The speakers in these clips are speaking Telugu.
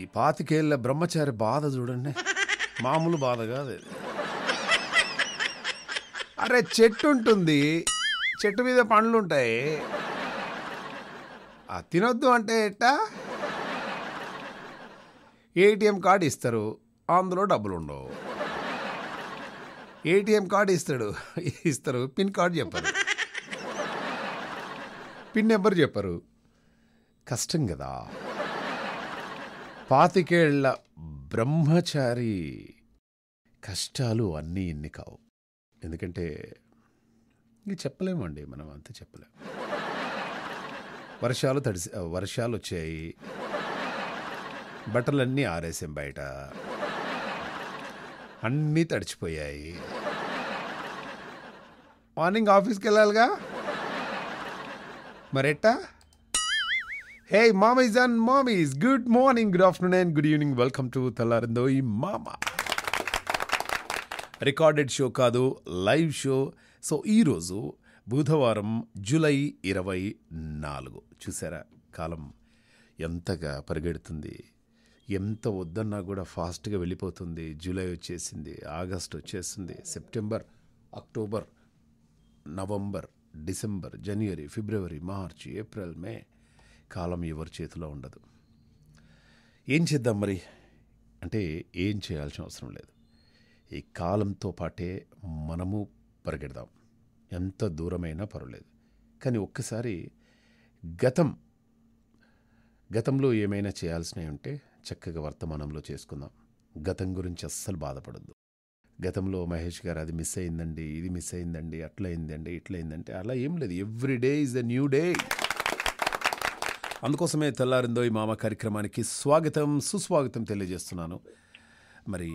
ఈ పాతికేళ్ళ బ్రహ్మచారి బాధ చూడండి. మామూలు బాధ కాదు అరే చెట్టు ఉంటుంది. చెట్టు మీద పండ్లు ఉంటాయి. ఆ తినొద్దు అంటే ఎట్టా? ఏటీఎం కార్డు ఇస్తారు. అందులో డబ్బులు ఉండవు. ఏటీఎం కార్డు ఇస్తాడు. ఇస్తారు. పిన్ కార్డు చెప్పరు. పిన్ నెంబర్ చెప్పరు. కష్టం కదా. పాతికేళ్ళ బ్రహ్మచారి కష్టాలు అన్నీ ఇన్ని కావు. ఎందుకంటే ఇది చెప్పలేమండి మనం అంతే చెప్పలేం. వర్షాలు తడిసి వర్షాలు వచ్చాయి. బట్టలన్నీ ఆరేసాం బయట. అన్నీ తడిచిపోయాయి. మార్నింగ్ ఆఫీస్కి వెళ్ళాలిగా? మరెట్టా? హే మామీస్ and mummies good morning good afternoon and good evening welcome to తెల్లారిందో ఈ మామ రికార్డెడ్ షో కాదు లైవ్ షో సో ఈరోజు బుధవారం జూలై ఇరవై నాలుగు. చూసారా? కాలం ఎంతగా పరిగెడుతుంది. ఎంత వద్దన్నా కూడా ఫాస్ట్గా వెళ్ళిపోతుంది. జూలై వచ్చేసింది ఆగస్ట్ వచ్చేసింది సెప్టెంబర్ అక్టోబర్ నవంబర్ డిసెంబర్ జనవరి ఫిబ్రవరి మార్చి ఏప్రిల్ మే కాలం ఎవరి చేతిలో ఉండదు. ఏం చేద్దాం మరి? అంటే ఏం చేయాల్సిన అవసరం లేదు. ఈ కాలంతో పాటే మనము పరిగెడదాం. ఎంత దూరమైనా పర్వాలేదు. కానీ ఒక్కసారి గతం గతంలో ఏమైనా చేయాల్సినవి ఉంటే చక్కగా వర్తమానంలో చేసుకుందాం. గతం గురించి అస్సలు బాధపడద్దు. గతంలో మహేష్ గారు అది మిస్ అయిందండి ఇది మిస్ అయిందండి అట్లయిందండి ఇట్లయిందంటే అలా ఏం లేదు. Every day is the new day. అందుకోసమే తెల్లారిందో ఈ మామ కార్యక్రమానికి స్వాగతం సుస్వాగతం తెలియజేస్తున్నాను. మరి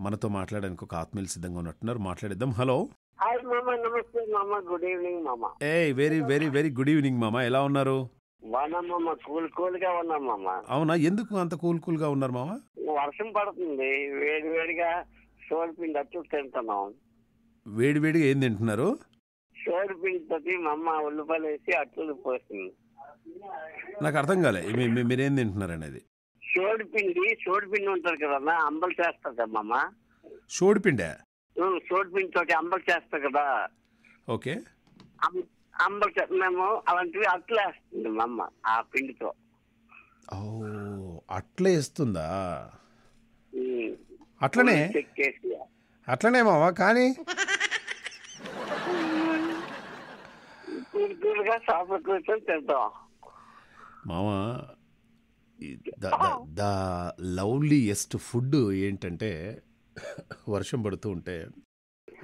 మనతో మాట్లాడడానికి ఒక ఆత్మీయులు సిద్ధంగా ఉన్నట్టున్నారు. మాట్లాడిద్దాం. హలో. హాయ్ మామ నమస్తే మామ గుడ్ ఈవినింగ్ మామ. A very very very good evening మామ. ఎలా ఉన్నారు? కూల్ కూల్గా ఉన్నాం మామ. అవునా? ఎందుకు అంత కూల్ కూల్గా ఉన్నారు మామ? వర్షం పడుతుంది. వేడి వేడిగా సోడి పిండి అచ్చు తింటున్నాం. వేడి వేడిగా ఏం తింటున్నారు? సోడి పిండి తోటి మా అమ్మ ఉల్లిపాయలు వేసి అట్లు పోస్తుంది నాకు అర్థం కాలే. మీరేం తింటున్నారు అనేది సోడి పిండి సోడి పిండి ఉంటుంది కదా అంబలు చేస్తారు కదా మామ షోడిపిండే ఉమ్, సోడి పిండి తోటి అంబలు చేస్తారు కదా. ఓకే. అంబలు మేము అలాంటివి అట్లు వేస్తుంది మా అమ్మ ఆ పిండితో. ఓ అట్లే ఇస్తుందా ఉమ్, అట్లనే? అట్లనే మామ కానీ? కూర్చొని తింటాం. మామ ద లవ్లీయెస్ట్ ఫుడ్ ఏంటంటే వర్షం పడుతూ ఉంటే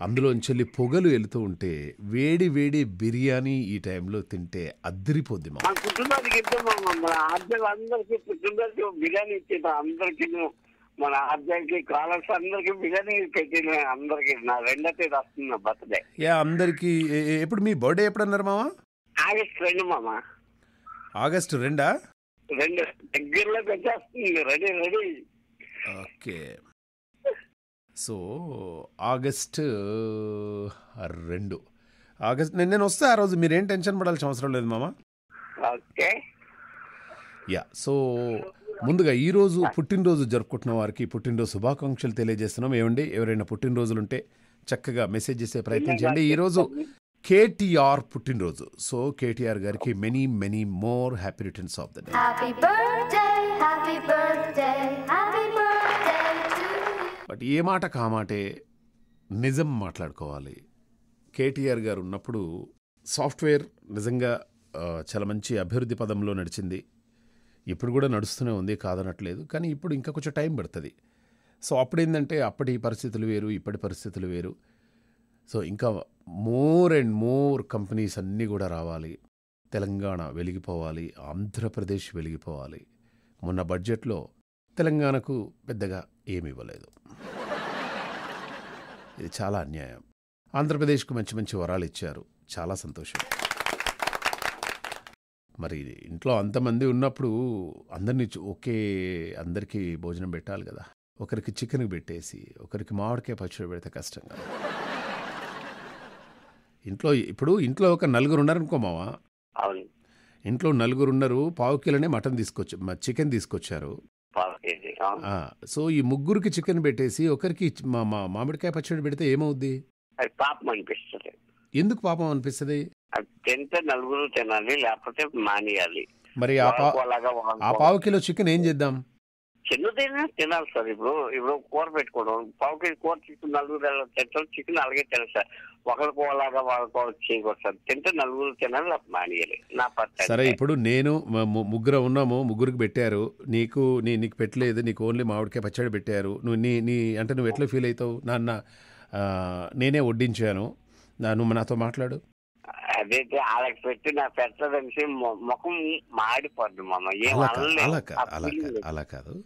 అందులోంచెల్లి పొగలు వెళుతూ ఉంటే వేడి వేడి బిర్యానీ ఈ టైంలో తింటే అద్దరిపోద్ది మా కుటుంబానికి అందరికి కుటుంబానికి బిర్యానీ అందరికి మన ఆర్జల్కి కాలర్స్ అందరికి బిర్యానీ పెట్టిన అందరికి నా రెండో తేదీ వస్తుంది బర్త్డే. యా అందరికీ ఎప్పుడు మీ బర్త్డే ఎప్పుడు అన్నారు మామ? ఆగస్ట్ రెండు మామ. ఆగస్ట్ రెండా? రెండు దగ్గరలోకి వచ్చేస్తుంది ready ready. Okay. So August రెండు. ఆగస్ట్ నేను నేను వస్తే ఆ రోజు. మీరేం టెన్షన్ పడాల్సిన అవసరం లేదు మామ. ఓకే. యా సో ముందుగా ఈరోజు పుట్టినరోజు జరుపుకుంటున్న వారికి పుట్టినరోజు శుభాకాంక్షలు తెలియజేస్తున్నాం. ఏమండి ఎవరైనా పుట్టినరోజులు ఉంటే చక్కగా మెసేజ్ చేసే ప్రయత్నం చేయండి. ఈరోజు కేటీఆర్ పుట్టినరోజు. సో కేటీఆర్ గారికి many many more happy returns of the day. But ఏ మాట కామాటే నిజం మాట్లాడుకోవాలి. కేటీఆర్ గారు ఉన్నప్పుడు సాఫ్ట్వేర్ నిజంగా చాలా మంచి అభివృద్ధి పదంలో నడిచింది. ఇప్పుడు కూడా నడుస్తూనే ఉంది కాదనట్లేదు. కానీ ఇప్పుడు ఇంకా కొంచెం టైం పడుతుంది. సో అప్పుడు ఏంటంటే అప్పటి పరిస్థితులు వేరు ఇప్పటి పరిస్థితులు వేరు. సో ఇంకా మోర్ అండ్ మోర్ కంపెనీస్ అన్నీ కూడా రావాలి. తెలంగాణ వెలిగిపోవాలి. ఆంధ్రప్రదేశ్ వెలిగిపోవాలి. మొన్న బడ్జెట్లో తెలంగాణకు పెద్దగా ఏమి ఇవ్వలేదు. ఇది చాలా అన్యాయం. ఆంధ్రప్రదేశ్కు మంచి మంచి వరాలు ఇచ్చారు. చాలా సంతోషం. మరి ఇంట్లో అంతమంది ఉన్నప్పుడు అందరినీ ఒకే అందరికీ భోజనం పెట్టాలి కదా. ఒకరికి చికెన్ పెట్టేసి ఒకరికి మామిడికాయ పచ్చడి పెడితే కష్టంగా. ఇంట్లో ఇప్పుడు ఇంట్లో ఒక నలుగురు ఉన్నారనుకో మావా? అవును. ఇంట్లో నలుగురు ఉన్నారు పావు కిలోనే మటన్ తీసుకొచ్చి చికెన్ తీసుకొచ్చారు. సో ఈ ముగ్గురికి చికెన్ పెట్టేసి ఒకరికి మా మామిడికాయ పచ్చడి పెడితే ఏమవుద్ది? అది పాపం అనిపిస్తుంది. ఎందుకు పాపం అనిపిస్తుంది? తింటే నలుగురు తినాలి లేకపోతే మానేయాలి. మరి ఆ పావు కిలో చికెన్ ఏం చేద్దాం? చిన్నదైనా తినాలి సార్ ఇప్పుడు ఇప్పుడు కూర పెట్టుకోవడం పావు కేజీ కూర చికెన్ నలుగురు చికెన్ అలాగే తినాలి సార్ ఒకరికి అలాగా వాళ్ళకో చేయకూడదు. తింటే నలుగురు తినాలి మానేయాలి. నా పట్ల సరే ఇప్పుడు నేను ముగ్గురు ఉన్నాము ముగ్గురికి పెట్టారు. నీకు నీ నీకు పెట్టలేదు నీకు ఓన్లీ మామిడికాయ పచ్చడి పెట్టారు. నువ్వు నీ నీ అంటే నువ్వు ఎట్లా ఫీల్ అవుతావు? నాన్న నేనే వడ్డించాను. నా- నువ్వు నాతో మాట్లాడు. అదైతే వాళ్ళకి పెట్టి నా పెట్టదనిసి ముఖం మాడిపోద్ది మామ. అలా కాదు అలా కాదు.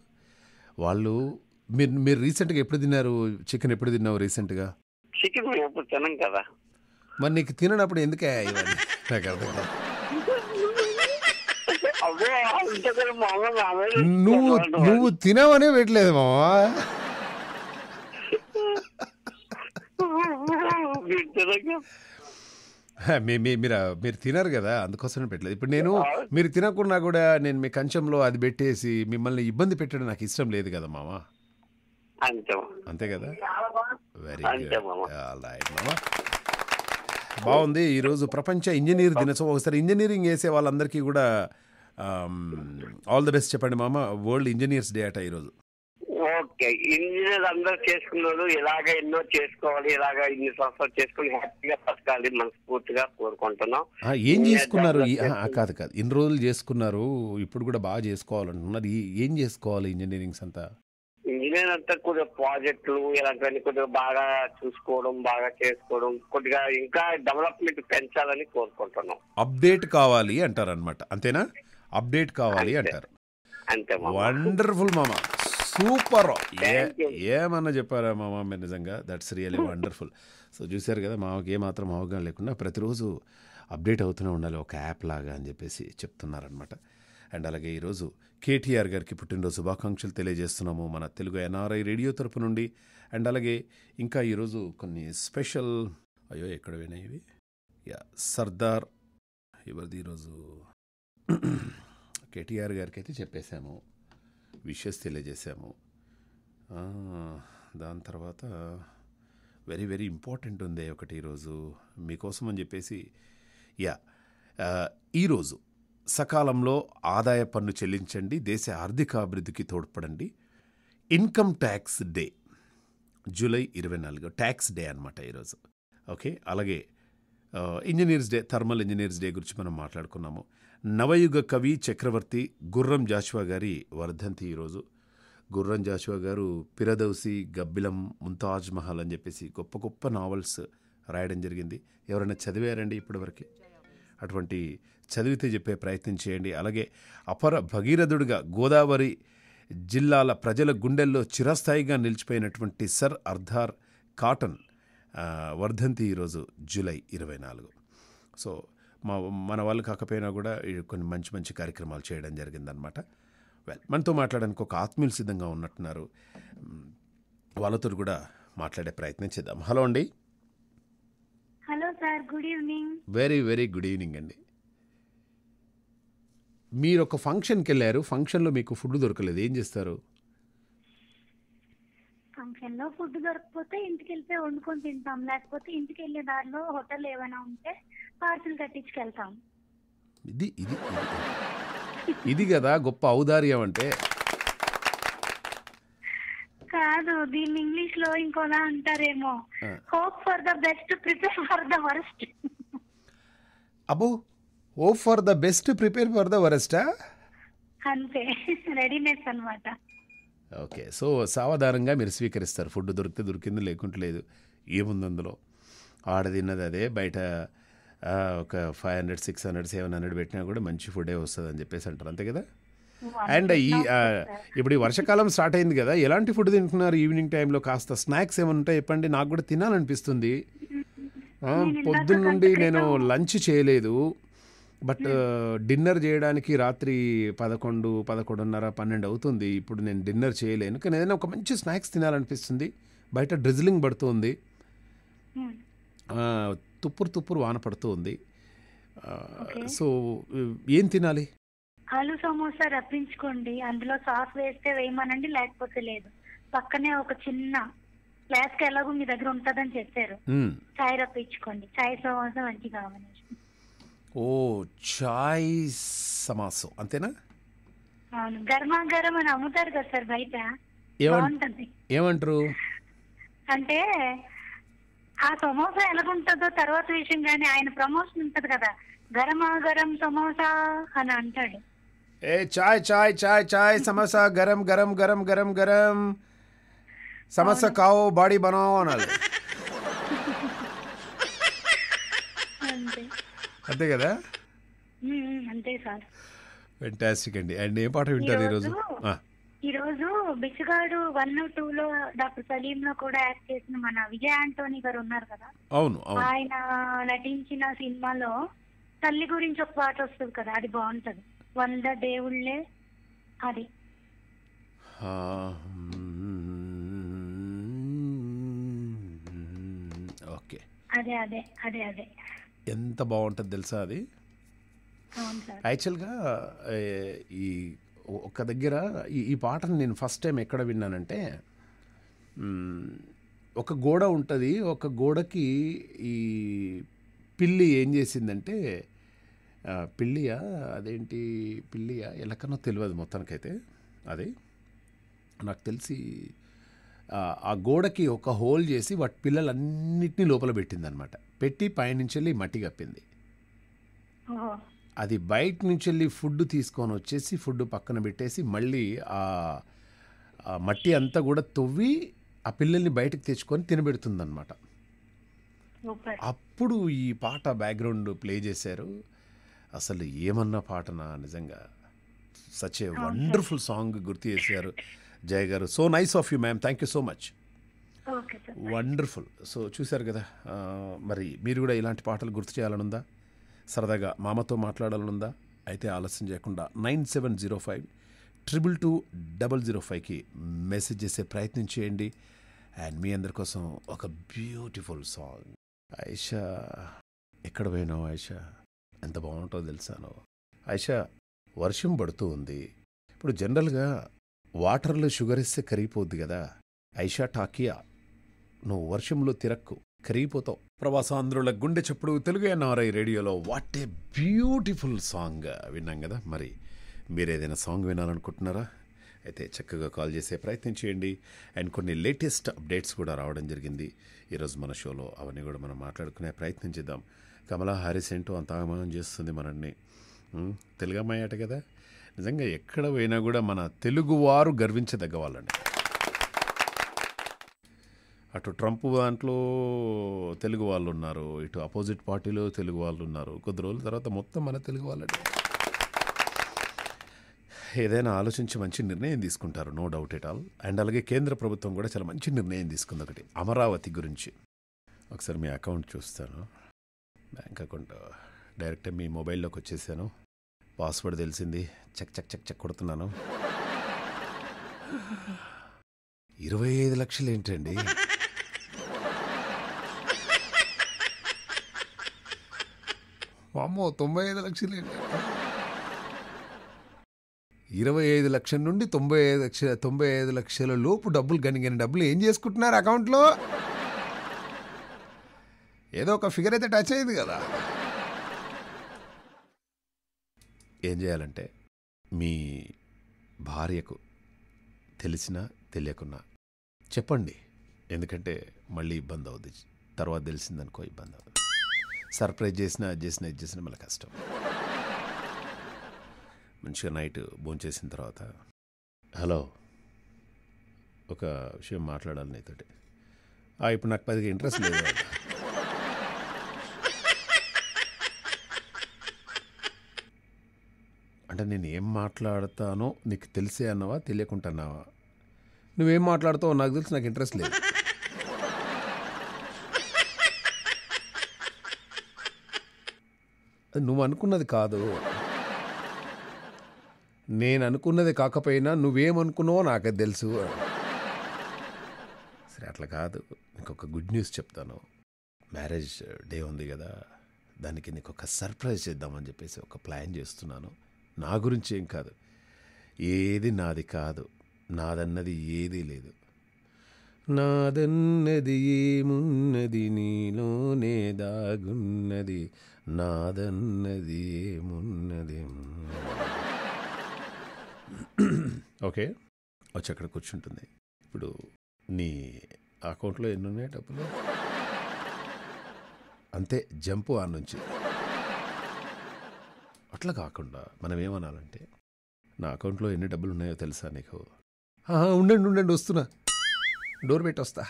వాళ్ళు మీరు మీరు రీసెంట్గా ఎప్పుడు తిన్నారు? చికెన్ ఎప్పుడు తిన్నావు రీసెంట్గా? చికెన్ మేము ఎప్పుడు తినం కదా. మరి నీకు తిననప్పుడు ఎందుకే ఇవన్నీ? నాకు అర్థం కాదు. అదే నువ్వు నువ్వు తినవనే పెట్టలేదు మావా? మీరు తినక. మీ మీ- మీరు మీరు తినరు కదా అందుకోసమే పెట్టలేదు. ఇప్పుడు నేను మీరు తినకున్నా కూడా నేను మీ కంచంలో అది పెట్టేసి మిమ్మల్ని ఇబ్బంది పెట్టడం నాకు ఇష్టం లేదు కదా మామ అంతే కదా? వెరీ. గుడ్ రైట్ మామ. బాగుంది. ఈరోజు ప్రపంచ ఇంజనీర్ దినోత్సవం. ఒకసారి ఇంజనీరింగ్ చేసే వాళ్ళందరికీ కూడా ఆల్ ది బెస్ట్ చెప్పండి మామ. వరల్డ్ ఇంజనీర్స్ డే అట ఈరోజు. ఓకే. ఇంజనీర్ అందరూ చేసుకున్నారు ఇలాగ ఎన్నో చేసుకోవాలి ఇలాగ ఇన్ని సంవత్సరాలు చేసుకుని హ్యాపీగా బతకాలి మనస్ఫూర్తిగా కోరుకుంటున్నాం. ఏం చేసుకున్నారు? కాదు కాదు. ఇన్ని రోజులు చేసుకున్నారు. ఇప్పుడు కూడా బాగా చేసుకోవాలంటున్నారు. ఏం చేసుకోవాలి ఇంజనీరింగ్స్ అంతా? ఇంజనీర్ అంతా కొద్దిగా ప్రాజెక్టులు ఇలాంటివన్నీ కొద్దిగా బాగా చూసుకోవడం బాగా చేసుకోవడం కొద్దిగా ఇంకా డెవలప్మెంట్ పెంచాలని కోరుకుంటున్నాం. అప్డేట్ కావాలి అంటారు అనమాట అంతేనా? అప్డేట్ కావాలి అంటారు. అంతే మామ. వండర్ఫుల్ మామ. సూపర్. ఏమన్నా చెప్పారా మామ నిజంగా? దట్స్ రియలీ వండర్ఫుల్ సో చూశారు కదా మామకి ఏమాత్రం అవగాహన లేకుండా ప్రతిరోజు అప్డేట్ అవుతూనే ఉండాలి. ఒక యాప్ లాగా అని చెప్పేసి చెప్తున్నారనమాట అండ్ అలాగే ఈరోజు కేటీఆర్ గారికి పుట్టినరోజు శుభాకాంక్షలు తెలియజేస్తున్నాము మన తెలుగు ఎన్ఆర్ఐ రేడియో తరపు నుండి. అండ్ అలాగే ఇంకా ఈరోజు కొన్ని స్పెషల్ అయ్యో ఎక్కడ వినాయివి యా సర్దార్ ఎవరిది ఈరోజు? కేటీఆర్ గారికి అయితే చెప్పేశాము విషెస్ తెలియజేశాము. దాని తర్వాత వెరీ వెరీ ఇంపార్టెంట్ ఉంది ఒకటి ఈరోజు మీకోసం అని చెప్పేసి యా ఈరోజు సకాలంలో ఆదాయ పన్ను చెల్లించండి దేశ ఆర్థిక అభివృద్ధికి తోడ్పడండి. ఇన్కమ్ ట్యాక్స్ డే జూలై ఇరవై నాలుగు ట్యాక్స్ డే అనమాట ఈరోజు. ఓకే? అలాగే engineers day thermal engineers day గురించి మనం మాట్లాడుకున్నాము. నవయుగ కవి చక్రవర్తి గుర్రం జాషువా గారి వర్ధంతి ఈరోజు. గుర్రం జాషువా గారు పిరదౌసి గబ్బిలం ముంతాజ్ మహల్ అని చెప్పేసి గొప్ప గొప్ప నావల్స్ రాయడం జరిగింది. ఎవరైనా చదివారండి ఇప్పటివరకు? అటువంటి చదివితే చెప్పే ప్రయత్నం చేయండి. అలాగే అపర భగీరథుడిగా గోదావరి జిల్లాల ప్రజల గుండెల్లో చిరస్థాయిగా నిలిచిపోయినటువంటి సర్ అర్ధార్ కాటన్ వర్ధంతి ఈరోజు జూలై ఇరవై నాలుగు. సో మా మన వాళ్ళు కాకపోయినా కూడా కొన్ని మంచి మంచి కార్యక్రమాలు చేయడం జరిగిందనమాట వెల్ మనతో మాట్లాడడానికి ఒక ఆత్మీయులు సిద్ధంగా ఉన్నట్టున్నారు. వాళ్ళతో కూడా మాట్లాడే ప్రయత్నం చేద్దాం. హలో అండి. Hello sir good evening. Very very good evening అండి. మీరు ఒక ఫంక్షన్కి వెళ్ళారు ఫంక్షన్లో మీకు ఫుడ్ దొరకలేదు ఏం చేస్తారు? ఫంక్షన్లో ఫుడ్ దొరకకపోతే ఇంటికి వెళ్ళిపోయి వండుకొని తింటాం లేకపోతే ఇంటికి వెళ్ళే దారిలో హోటల్ ఏమైనా ఉంటే పార్సిల్ కట్టించుకెళ్తాం. ఇది ఇది. ఇది కదా గొప్ప ఔదార్యం అంటే. కాదు దీన్ని ఇంగ్లీష్లో ఇంకోలా అంటారేమో. Hope for the best prepare for the worst అబ్బో ఓ for the best prepare for the వరెస్టా అంతే రెడీనెస్ అన్నమాట. ఓకే సో సావధానంగా మీరు స్వీకరిస్తారు. ఫుడ్ దొరికితే దొరికింది లేకుంటే లేదు. ఏముంది అందులో? ఆడ తిన్నది అదే బయట ఒక five hundred six hundred seven hundred పెట్టినా కూడా మంచి ఫుడే వస్తుంది అని చెప్పేసి అంటారు. అంతే కదా? అండ్ ఈ ఇప్పుడు ఈ వర్షాకాలం స్టార్ట్ అయింది కదా ఎలాంటి ఫుడ్ తింటున్నారు ఈవినింగ్ టైంలో? కాస్త స్నాక్స్ ఏమైనా ఉంటాయి? చెప్పండి నాకు కూడా తినాలనిపిస్తుంది. పొద్దున్న నుండి నేను లంచ్ చేయలేదు. బట్ డిన్నర్ చేయడానికి రాత్రి పదకొండు పదకొండున్నర పన్నెండు అవుతుంది. ఇప్పుడు నేను డిన్నర్ చేయలేను. కానీ ఏదైనా ఒక మంచి స్నాక్స్ తినాలనిపిస్తుంది. బయట డ్రిజ్లింగ్ పడుతుంది. Hmm. తుప్పురు తుప్పురు వాన పడుతూ ఉంది ఆ, సో ఏం తినాలి? ఆలు సమోసా రప్పించుకోండి. అందులో సాస్ వేస్తే వేయమనండి లేకపోతే లేదు. పక్కనే ఒక చిన్న ఫ్లాస్క్ ఎలాగో మీ దగ్గర ఉంటుందని చెప్పారు. చాయ్ రప్పించుకోండి. చాయ్ సమోసా మంచి కావాలి ఓ చాయ్ సమాసం. అంతేనా? అవును. గర్మా గరం అని అమ్ముతారు కదా సార్ బయట. బాగుంటుంది. ఏమంటారు? అంటే ఆ సమోసా ఎలాగుంటుందో తర్వాత విషయం కానీ ఆయన ప్రమోషన్ ఉంటది కదా. గరమా గరం సమోసా అని అంటాడు. ఏ చాయ్ చాయ్ చాయ్ చాయ్ సమోసా గరం గరం గరం గరం గరం. సమోసా కావు బాడీ బనావు అనాలి. అంతే. కదా? అంతే సార్. ఫెంటాస్టిక్ అండి. అండ్ ఏ పాట వింటారు ఈరోజు ఆ, ఈ రోజు బిచ్చగాడు వన్ టూ లో డాక్టర్ సలీం లో కూడా యాక్ట్ చేసిన మన విజయ్ ఆంటోనీ గారు ఉన్నారు కదా? అవును. ఆయన నటించిన సినిమాలో తల్లి గురించి ఒక పాట వస్తుంది కదా అది బాగుంటది. వంద దేవుళ్ళే అది. ఓకే. అదే అదే అదే అదే. ఎంత బాగుంటుంది తెలుసా అది? యాక్చువల్గా ఈ ఒక దగ్గర ఈ ఈ పాటను నేను ఫస్ట్ టైం ఎక్కడ విన్నానంటే ఒక గోడ ఉంటుంది ఒక గోడకి ఈ పిల్లి ఏం చేసిందంటే పిల్లియా అదేంటి పిల్లియా? ఎలకనో తెలియదు మొత్తానికైతే అది. నాకు తెలిసి ఆ, గోడకి ఒక హోల్ చేసి వాటి పిల్లలన్నిటినీ లోపల పెట్టిందనమాట పెట్టి పైనుంచి వెళ్ళి మట్టి కప్పింది. అది బయట నుంచి వెళ్ళి ఫుడ్ తీసుకొని వచ్చేసి ఫుడ్ పక్కన పెట్టేసి మళ్ళీ ఆ మట్టి అంతా కూడా తవ్వి ఆ పిల్లల్ని బయటకు తెచ్చుకొని తినబెడుతుందన్నమాట. సూపర్. అప్పుడు ఈ పాట బ్యాక్గ్రౌండ్ ప్లే చేశారు. అసలు ఏమన్నా పాటనా నిజంగా? సచ్ ఏ వండర్ఫుల్ సాంగ్ గుర్తు చేశారు జయ గారు. So nice of you ma'am. Thank you so much. Wonderful. So చూశారు కదా మరి మీరు కూడా ఇలాంటి పాటలు గుర్తు చేయాలనుందా? సరదాగా మామతో మాట్లాడాలనుందా? అయితే ఆలస్యం చేయకుండా nine seven zero five triple two double zero ఫైవ్కి మెసేజ్ చేసే ప్రయత్నం చేయండి. అండ్ మీ అందరి కోసం ఒక బ్యూటిఫుల్ సాంగ్. ఐషా ఎక్కడ పోయినావు ఐషా? ఎంత బాగుంటుందో తెలుసాను ఐషా వర్షం పడుతూ ఉంది. ఇప్పుడు జనరల్గా వాటర్లో షుగర్ ఇస్తే కరిగిపోద్ది కదా? ఐషా టాకియా నువ్వు వర్షంలో తిరక్కు కరిగిపోతావు. ప్రవాసాంధ్రుల గుండె చెప్పుడు తెలుగు ఎన్ఆర్ఐ రేడియోలో వాట్ ఏ బ్యూటిఫుల్ సాంగ్ విన్నాం కదా మరి. మీరు ఏదైనా సాంగ్ వినాలనుకుంటున్నారా? అయితే చక్కగా కాల్ చేసే ప్రయత్నం చేయండి. అండ్ కొన్ని లేటెస్ట్ అప్డేట్స్ కూడా రావడం జరిగింది. ఈరోజు మన షోలో అవన్నీ కూడా మనం మాట్లాడుకునే ప్రయత్నం చేద్దాం. కమలా హారిస్ ఏంటో అంత ఆగమనం చేస్తుంది మనల్ని. ఉమ్, తెలుగు అమ్మాయి అట కదా? నిజంగా ఎక్కడ పోయినా కూడా మన తెలుగువారు గర్వించదగ్గ వాళ్ళండి. అటు ట్రంప్ దాంట్లో తెలుగు వాళ్ళు ఉన్నారు ఇటు అపోజిట్ పార్టీలో తెలుగు వాళ్ళు ఉన్నారు. కొద్ది రోజుల తర్వాత మొత్తం మన తెలుగు వాళ్ళండి. ఏదైనా ఆలోచించి మంచి నిర్ణయం తీసుకుంటారు no doubt at all. And అలాగే కేంద్ర ప్రభుత్వం కూడా చాలా మంచి నిర్ణయం తీసుకుంది ఒకటి అమరావతి గురించి. ఒకసారి మీ అకౌంట్ చూస్తాను. బ్యాంక్ అకౌంట్ డైరెక్ట్ మీ మొబైల్లోకి వచ్చేసాను. పాస్వర్డ్ తెలిసింది. చెక్ చెక్ చెక్ చెక్ కొడుతున్నాను. ఇరవై ఐదు లక్షలు ఏంటండి? అమ్మో తొంభై ఐదు లక్షలు ఏంటి? ఇరవై ఐదు లక్షల నుండి తొంభై ఐదు లక్షల తొంభై ఐదు లక్షల లోపు డబ్బులు కనిగిన డబ్బులు ఏం చేసుకుంటున్నారు అకౌంట్లో? ఏదో ఒక ఫిగర్ అయితే టచ్ అయ్యింది కదా. ఏం చేయాలంటే మీ భార్యకు తెలిసినా తెలియకున్నా చెప్పండి. ఎందుకంటే మళ్ళీ ఇబ్బంది అవుద్ది. తర్వాత తెలిసిందనుకో ఇబ్బంది అవుతుంది సర్ప్రైజ్ చేసినా అది చేసినా ఇది చేసినా మళ్ళీ కష్టం. మంచిగా నైట్ భోంచేసిన తర్వాత హలో ఒక విషయం మాట్లాడాలి నీతోటి. ఇప్పుడు నాకు పదిగా ఇంట్రెస్ట్ లేదు. అంటే నేను ఏం మాట్లాడతానో నీకు తెలిసే అన్నావా తెలియకుంటున్నావా నువ్వేం మాట్లాడతావో నాకు తెలిసి నాకు ఇంట్రెస్ట్ లేదు. నువ్వు అనుకున్నది కాదు. నేను అనుకున్నది కాకపోయినా నువ్వేమనుకున్నావో నాకే తెలుసు. సరే అట్లా కాదు. నీకు ఒక గుడ్ న్యూస్ చెప్తాను. మ్యారేజ్ డే ఉంది కదా దానికి నీకు ఒక సర్ప్రైజ్ చేద్దామని చెప్పేసి ఒక ప్లాన్ చేస్తున్నాను. నా గురించి ఏం కాదు. ఏది నాది కాదు. నాదన్నది ఏదీ లేదు. నాదన్నది ఏమున్నది? నీలోనే దాగున్నది. నాదన్నది ఏమున్నది? ఓకే. వచ్చి అక్కడ కూర్చుంటుంది. ఇప్పుడు నీ అకౌంట్లో ఎన్ని ఉన్నాయి డబ్బులు? అంతే జంపు ఆ నుంచి. అట్లా కాకుండా మనం ఏమనాలంటే నా అకౌంట్లో ఎన్ని డబ్బులు ఉన్నాయో తెలుసా నీకు? ఉండండి ఉండండి వస్తున్నా. డోర్ పెట్టి వస్తా.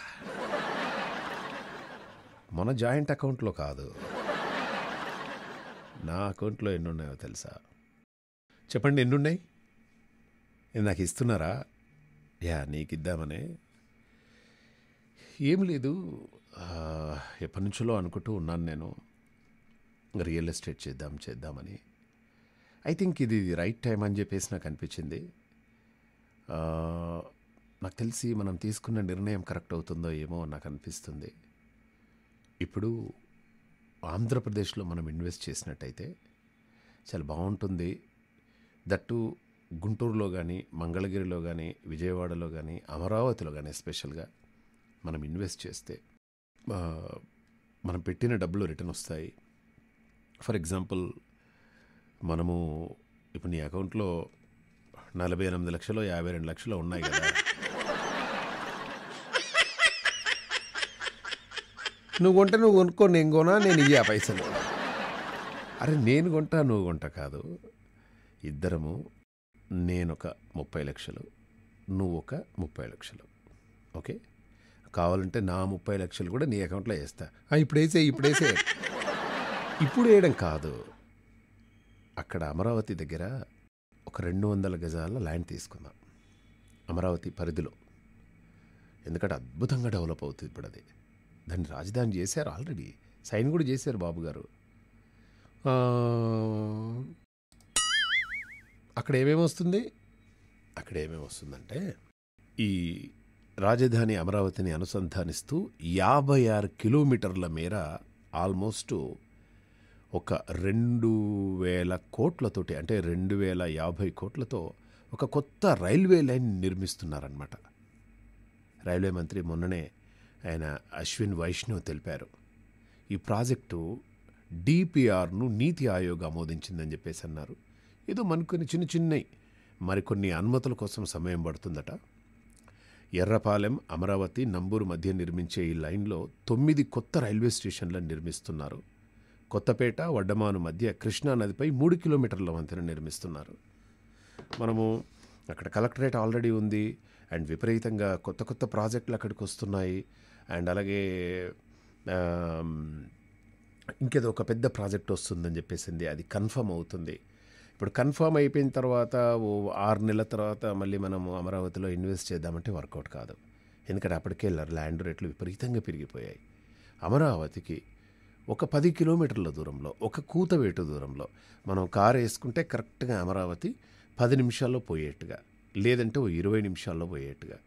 మన జాయింట్ అకౌంట్లో కాదు. నా అకౌంట్లో ఎన్ని ఉన్నాయో తెలుసా? చెప్పండి ఎన్ని ఉన్నాయి నాకు ఇస్తున్నారా? యా నీకు ఇద్దామనే ఏం లేదు. ఎప్పటి నుంచో అనుకుంటూ ఉన్నాను నేను. రియల్ ఎస్టేట్ చేద్దాం చేద్దామని. ఐ థింక్ ఇది రైట్ టైం అని చెప్పేసి నాకు అనిపించింది. నాకు తెలిసి మనం తీసుకున్న నిర్ణయం కరెక్ట్ అవుతుందో ఏమో నాకు అనిపిస్తుంది. ఇప్పుడు ఆంధ్రప్రదేశ్లో మనం ఇన్వెస్ట్ చేసినట్టయితే చాలా బాగుంటుంది. దట్టు గుంటూరులో కానీ మంగళగిరిలో కానీ విజయవాడలో కానీ అమరావతిలో కానీ ఎస్పెషల్గా మనం ఇన్వెస్ట్ చేస్తే మనం పెట్టిన డబ్బులు రిటర్న్ వస్తాయి. ఫర్ ఎగ్జాంపుల్ మనము ఇప్పుడు నీ అకౌంట్లో నలభై ఎనిమిది లక్షలు యాభై రెండు లక్షలు ఉన్నాయి కదా. నువ్వు కొంటే నువ్వు కొనుక్కో నేను కొనా నేను ఇయ్యా పైసలు. అరే నేను కొంటా నువ్వు కొంట కాదు. ఇద్దరము నేనొక ముప్పై లక్షలు నువ్వు ఒక ముప్పై లక్షలు. ఓకే? కావాలంటే నా ముప్పై లక్షలు కూడా నీ అకౌంట్లో వేస్తా. ఇప్పుడు వేసే ఇప్పుడు వేసే ఇప్పుడు వేయడం కాదు. అక్కడ అమరావతి దగ్గర ఒక రెండు వందల గజాల ల్యాండ్ తీసుకుందాం అమరావతి పరిధిలో. ఎందుకంటే అద్భుతంగా డెవలప్ అవుతుంది ఇప్పుడు అది. దాన్ని రాజధాని చేశారు ఆల్రెడీ. సైన్ కూడా చేశారు బాబు గారు. అక్కడ ఏమేమి వస్తుంది? అక్కడ ఏమేమి వస్తుందంటే ఈ రాజధాని అమరావతిని అనుసంధానిస్తూ యాభై ఆరు కిలోమీటర్ల మేర ఆల్మోస్ట్ ఒక రెండు వేల కోట్లతోటి అంటే రెండు వేల యాభై కోట్లతో ఒక కొత్త రైల్వే లైన్ నిర్మిస్తున్నారన్నమాట. రైల్వే మంత్రి మొన్ననే ఆయన అశ్విన్ వైష్ణవ్ తెలిపారు. ఈ ప్రాజెక్టు డిపిఆర్ను నీతి ఆయోగ్ ఆమోదించిందని చెప్పేసి అన్నారు. ఏదో మనకుని చిన్న చిన్నవి మరికొన్ని అనుమతుల కోసం సమయం పడుతుందట. ఎర్రపాలెం అమరావతి నంబూరు మధ్య నిర్మించే ఈ లైన్లో తొమ్మిది కొత్త రైల్వే స్టేషన్లను నిర్మిస్తున్నారు. కొత్తపేట వడ్డమాను మధ్య కృష్ణా నదిపై మూడు కిలోమీటర్ల వంతెన నిర్మిస్తున్నారు. మనము అక్కడ కలెక్టరేట్ ఆల్రెడీ ఉంది అండ్ విపరీతంగా కొత్త కొత్త ప్రాజెక్టులు అక్కడికి వస్తున్నాయి అండ్ అలాగే ఇంకేదో ఒక పెద్ద ప్రాజెక్ట్ వస్తుందని చెప్పేసింది. అది కన్ఫర్మ్ అవుతుంది. ఇప్పుడు కన్ఫర్మ్ అయిపోయిన తర్వాత ఓ ఆరు నెలల తర్వాత మళ్ళీ మనము అమరావతిలో ఇన్వెస్ట్ చేద్దామంటే వర్కౌట్ కాదు. ఎందుకంటే అప్పటికే ల్యాండ్ రేట్లు విపరీతంగా పెరిగిపోయాయి. అమరావతికి ఒక పది కిలోమీటర్ల దూరంలో ఒక కూతవేటు దూరంలో మనం కారు వేసుకుంటే కరెక్ట్గా అమరావతి పది నిమిషాల్లో పోయేట్టుగా లేదంటే ఓ ఇరవై నిమిషాల్లో పోయేట్టుగా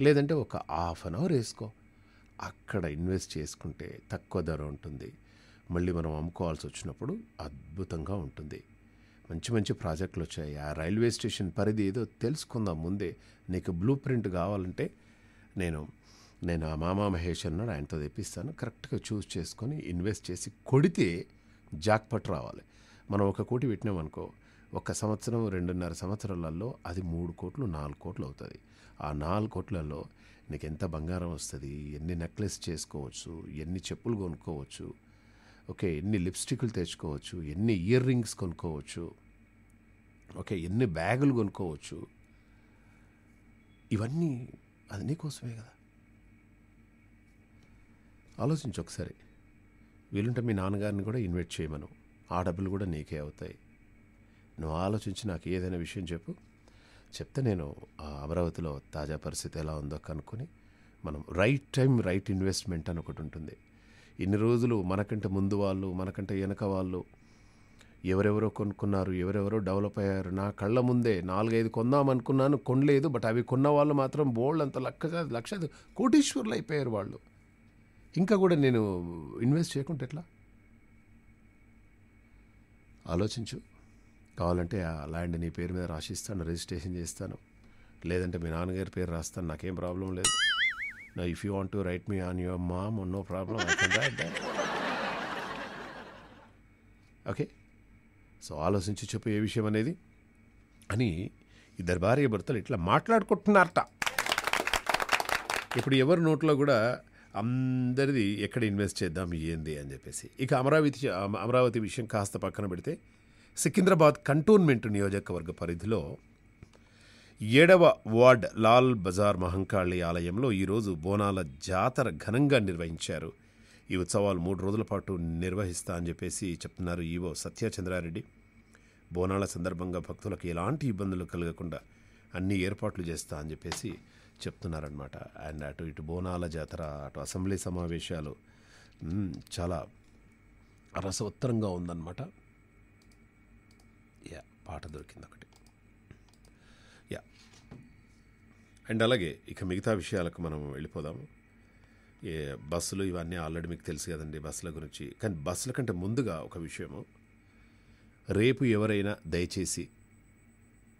లేదంటే ఒక హాఫ్ అన్ అవర్ వేసుకో. అక్కడ ఇన్వెస్ట్ చేసుకుంటే తక్కువ ధర ఉంటుంది. మళ్ళీ మనం అమ్ముకోవాల్సి వచ్చినప్పుడు అద్భుతంగా ఉంటుంది. మంచి మంచి ప్రాజెక్టులు వచ్చాయి. ఆ రైల్వే స్టేషన్ పరిధి ఏదో తెలుసుకుందాం ముందే. నీకు బ్లూ ప్రింట్ కావాలంటే నేను నేను ఆ మామా మహేష్ అన్నాడు ఆయనతో తెప్పిస్తాను. కరెక్ట్గా చూస్ చేసుకొని ఇన్వెస్ట్ చేసి కొడితే జాక్పట్ రావాలి. మనం ఒక కోటి పెట్టినామనుకో ఒక సంవత్సరం రెండున్నర సంవత్సరాలలో అది మూడు కోట్లు నాలుగు కోట్లు అవుతుంది. ఆ నాలుగు కోట్లలో నీకు ఎంత బంగారం వస్తుంది ఎన్ని నెక్లెస్ చేసుకోవచ్చు ఎన్ని చెప్పులు కొనుక్కోవచ్చు ఓకే ఎన్ని లిప్స్టిక్లు తెచ్చుకోవచ్చు ఎన్ని ఇయర్ రింగ్స్ కొనుక్కోవచ్చు ఓకే ఎన్ని బ్యాగులు కొనుక్కోవచ్చు ఇవన్నీ అది నీకోసమే కదా. ఆలోచించు ఒకసారి. వీలుంటే మీ నాన్నగారిని కూడా ఇన్వైట్ చేయమను. ఆ డబ్బులు కూడా నీకే అవుతాయి. నువ్వు ఆలోచించి నాకు ఏదైనా విషయం చెప్పు. చెప్తే నేను ఆ అమరావతిలో తాజా పరిస్థితి ఎలా ఉందో కనుక్కొని మనం రైట్ టైం రైట్ ఇన్వెస్ట్మెంట్ అని ఒకటి ఉంటుంది. ఇన్ని రోజులు మనకంటే ముందు వాళ్ళు మనకంటే వెనక వాళ్ళు ఎవరెవరో కొనుక్కున్నారు ఎవరెవరో డెవలప్ అయ్యారు. నా కళ్ళ ముందే నాలుగైదు కొందాం అనుకున్నాను కొనలేదు. బట్ అవి కొన్న వాళ్ళు మాత్రం బోల్డ్ అంత లక్ష లక్ష కోటీశ్వర్లు అయిపోయారు వాళ్ళు. ఇంకా కూడా నేను ఇన్వెస్ట్ చేయకుంటే ఎట్లా? ఆలోచించు. కావాలంటే ఆ ల్యాండ్ నీ పేరు మీద రాసిస్తాను రిజిస్ట్రేషన్ చేస్తాను. లేదంటే మీ నాన్నగారి పేరు రాస్తాను నాకేం ప్రాబ్లం లేదు. నా if you want to write me on your mom no problem okay so ఆలోచించి చెప్పు ఏ విషయం అనేది. అని ఇద్దరు భార్య భర్తలు ఇట్లా మాట్లాడుకుంటున్నారట. ఇప్పుడు ఎవరి నోట్లో కూడా అందరిది ఎక్కడ ఇన్వెస్ట్ చేద్దాం ఏంది అని చెప్పేసి. ఇక అమరావతి అమరావతి విషయం కాస్త పక్కన పెడితే సికింద్రాబాద్ కంటోన్మెంట్ నియోజకవర్గ పరిధిలో ఏడవ వార్డ్ లాల్ బజార్ మహంకాళి ఆలయంలో ఈరోజు బోనాల జాతర ఘనంగా నిర్వహించారు. ఈ ఉత్సవాలు మూడు రోజుల పాటు నిర్వహిస్తా అని చెప్పేసి చెప్తున్నారు ఈవో సత్యచంద్రారెడ్డి. బోనాల సందర్భంగా భక్తులకు ఎలాంటి ఇబ్బందులు కలగకుండా అన్ని ఏర్పాట్లు చేస్తా అని చెప్పేసి చెప్తున్నారనమాట అండ్ అటు ఇటు బోనాల జాతర అటు అసెంబ్లీ సమావేశాలు చాలా రసవత్తరంగా ఉందన్నమాట. యా పాట దొరికింది ఒకటి యా. అండ్ అలాగే ఇక మిగతా విషయాలకు మనం వెళ్ళిపోదాము ఏ బస్సులు ఇవన్నీ ఆల్రెడీ మీకు తెలుసు కదండి బస్సుల గురించి. కానీ బస్సుల కంటే ముందుగా ఒక విషయము. రేపు ఎవరైనా దయచేసి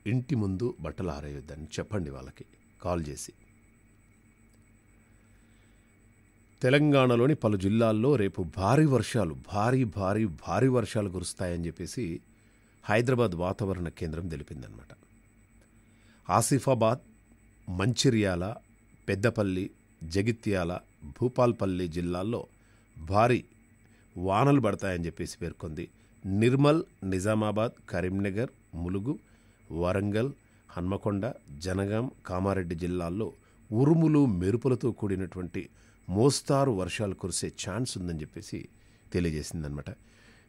ఇంటి ముందు బట్టలు ఆరేయొద్దని చెప్పండి వాళ్ళకి. కాల్ చేసి. తెలంగాణలోని పలు జిల్లాల్లో రేపు భారీ వర్షాలు భారీ భారీ భారీ వర్షాలు కురుస్తాయని చెప్పేసి హైదరాబాద్ వాతావరణ కేంద్రం తెలిపిందనమాట ఆసిఫాబాద్ మంచిర్యాల పెద్దపల్లి జగిత్యాల భూపాల్పల్లి జిల్లాల్లో భారీ వానలు పడతాయని చెప్పేసి పేర్కొంది. నిర్మల్ నిజామాబాద్ కరీంనగర్ ములుగు వరంగల్ హన్మకొండ జనగాం కామారెడ్డి జిల్లాల్లో ఉరుములు మెరుపులతో కూడినటువంటి మోస్తారు వర్షాలు కురిసే ఛాన్స్ ఉందని చెప్పేసి తెలియజేసిందనమాట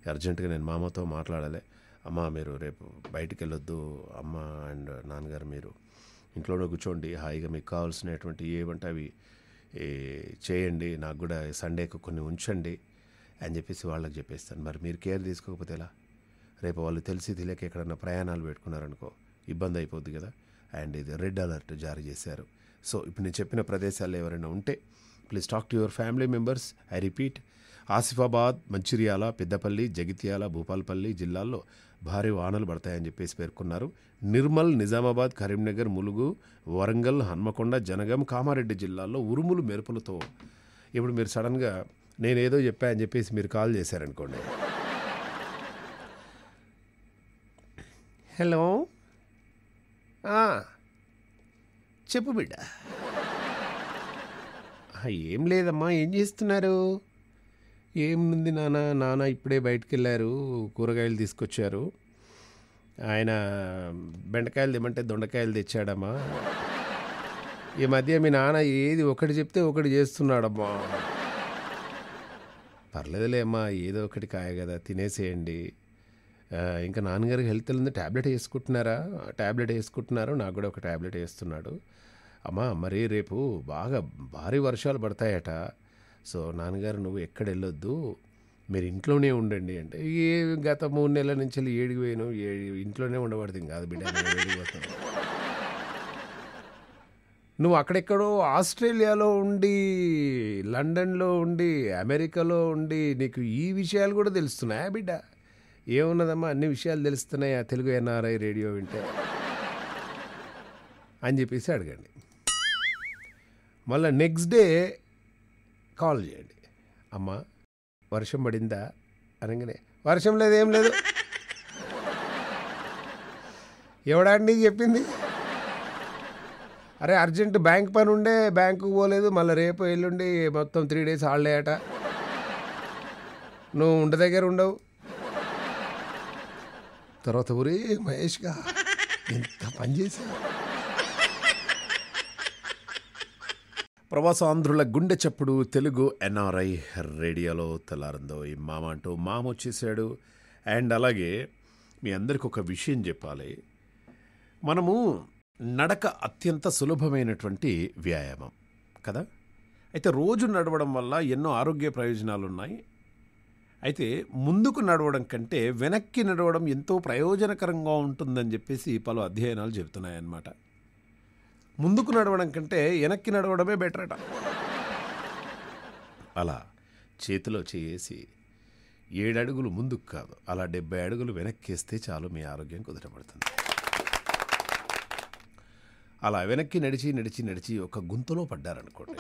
అర్జెంటుగా నేను మామతో మాట్లాడాలి. అమ్మ మీరు రేపు బయటికి వెళ్ళొద్దు అమ్మ అండ్ నాన్నగారు మీరు ఇంట్లోనే కూర్చోండి. హాయిగా మీకు కావాల్సినటువంటి ఏవంటే అవి చేయండి. నాకు కూడా సండేకి కొన్ని ఉంచండి అని చెప్పేసి వాళ్ళకి చెప్పేస్తాను. మరి మీరు కేర్ తీసుకోకపోతే ఎలా? రేపు వాళ్ళు తెలిసి తెలియక ఎక్కడన్నా ప్రయాణాలు పెట్టుకున్నారనుకో ఇబ్బంది అయిపోద్ది కదా. అండ్ ఇది రెడ్ అలర్ట్ జారీ చేశారు. సో ఇప్పుడు నేను చెప్పిన ప్రదేశాల్లో ఎవరైనా ఉంటే please talk to your family members. I repeat Asifabad Mancherial Peddapalli Jagtial Bhupalpally జిల్లాల్లో భారీ వానలు పడతాయని చెప్పేసి పేర్కొన్నారు. నిర్మల్ నిజామాబాద్ కరీంనగర్ ములుగు వరంగల్ హన్మకొండ జనగం కామారెడ్డి జిల్లాల్లో ఉరుములు మెరుపులతో ఇప్పుడు మీరు సడన్గా నేనేదో చెప్పా అని చెప్పేసి మీరు కాల్ చేశారనుకోండి. హలో? చెప్పు బిడ్డ. ఏం లేదమ్మా ఏం చేస్తున్నారు? ఏముంది నాన్న నాన్న ఇప్పుడే బయటికి వెళ్ళారు కూరగాయలు తీసుకొచ్చారు. ఆయన బెండకాయలు తెమ్మంటే దొండకాయలు తెచ్చాడమ్మా. ఈ మధ్య మీ నాన్న ఏది ఒకటి చెప్తే ఒకటి చేస్తున్నాడమ్మా. పర్లేదులే అమ్మా ఏదో ఒకటి కాయ కదా తినేసేయండి. ఇంకా నాన్నగారికి హెల్త్ ఉంది ట్యాబ్లెట్ వేసుకుంటున్నారా? ట్యాబ్లెట్ వేసుకుంటున్నారు. నాకు కూడా ఒక ట్యాబ్లెట్ వేస్తున్నాడు. అమ్మా మరి రేపు బాగా భారీ వర్షాలు పడతాయట. సో నాన్నగారు నువ్వు ఎక్కడ వెళ్ళొద్దు. మీరు ఇంట్లోనే ఉండండి అంటే ఏ గత మూడు నెలల నుంచి వెళ్ళి ఏడికి పోయాను ఏడి ఇంట్లోనే ఉండబడుతుంది కాదు బిడ్డ నువ్వు అక్కడెక్కడో ఆస్ట్రేలియాలో ఉండి లండన్లో ఉండి అమెరికాలో ఉండి నీకు ఈ విషయాలు కూడా తెలుస్తున్నాయా బిడ్డ? ఏమున్నదమ్మా? అన్ని విషయాలు తెలుస్తున్నాయి? ఆ తెలుగు ఎన్ఆర్ఐ రేడియో వింటే. అని చెప్పేసి అడగండి. మళ్ళీ నెక్స్ట్ డే కాల్ చేయండి. అమ్మా వర్షం పడిందా? అనగానే వర్షం లేదు ఏం లేదు. ఎవడాండి నీకు చెప్పింది? అరే అర్జెంట్ బ్యాంక్ పని ఉండే బ్యాంకుకు పోలేదు మళ్ళీ రేపు ఎల్లుండి మొత్తం త్రీ డేస్ హాలిడే అట. నువ్వు ఉండ దగ్గర ఉండవు. తర్వాత ఒరే మహేష్గా ఎంత పని ప్రవాస ఆంధ్రుల గుండె చప్పుడు తెలుగు ఎన్ఆర్ఐ రేడియోలో తెల్లారిందో ఈ మామ అంటూ మామ వచ్చేసాడు అండ్ అలాగే మీ అందరికి ఒక విషయం చెప్పాలి. మనము నడక అత్యంత సులభమైనటువంటి వ్యాయామం కదా? అయితే రోజు నడవడం వల్ల ఎన్నో ఆరోగ్య ప్రయోజనాలు ఉన్నాయి అయితే ముందుకు నడవడం కంటే వెనక్కి నడవడం ఎంతో ప్రయోజనకరంగా ఉంటుందని చెప్పేసి పలు అధ్యయనాలు చెబుతున్నాయన్నమాట. ముందుకు నడవడం కంటే వెనక్కి నడవడమే బెటర్ అట అలా చేతిలో చేసి ఏడు అడుగులు ముందుకు కాదు అలా డెబ్బై అడుగులు వెనక్కేస్తే చాలు మీ ఆరోగ్యం కుదరబడుతుంది అలా వెనక్కి నడిచి నడిచి నడిచి ఒక గుంతలో పడ్డారనుకోండి.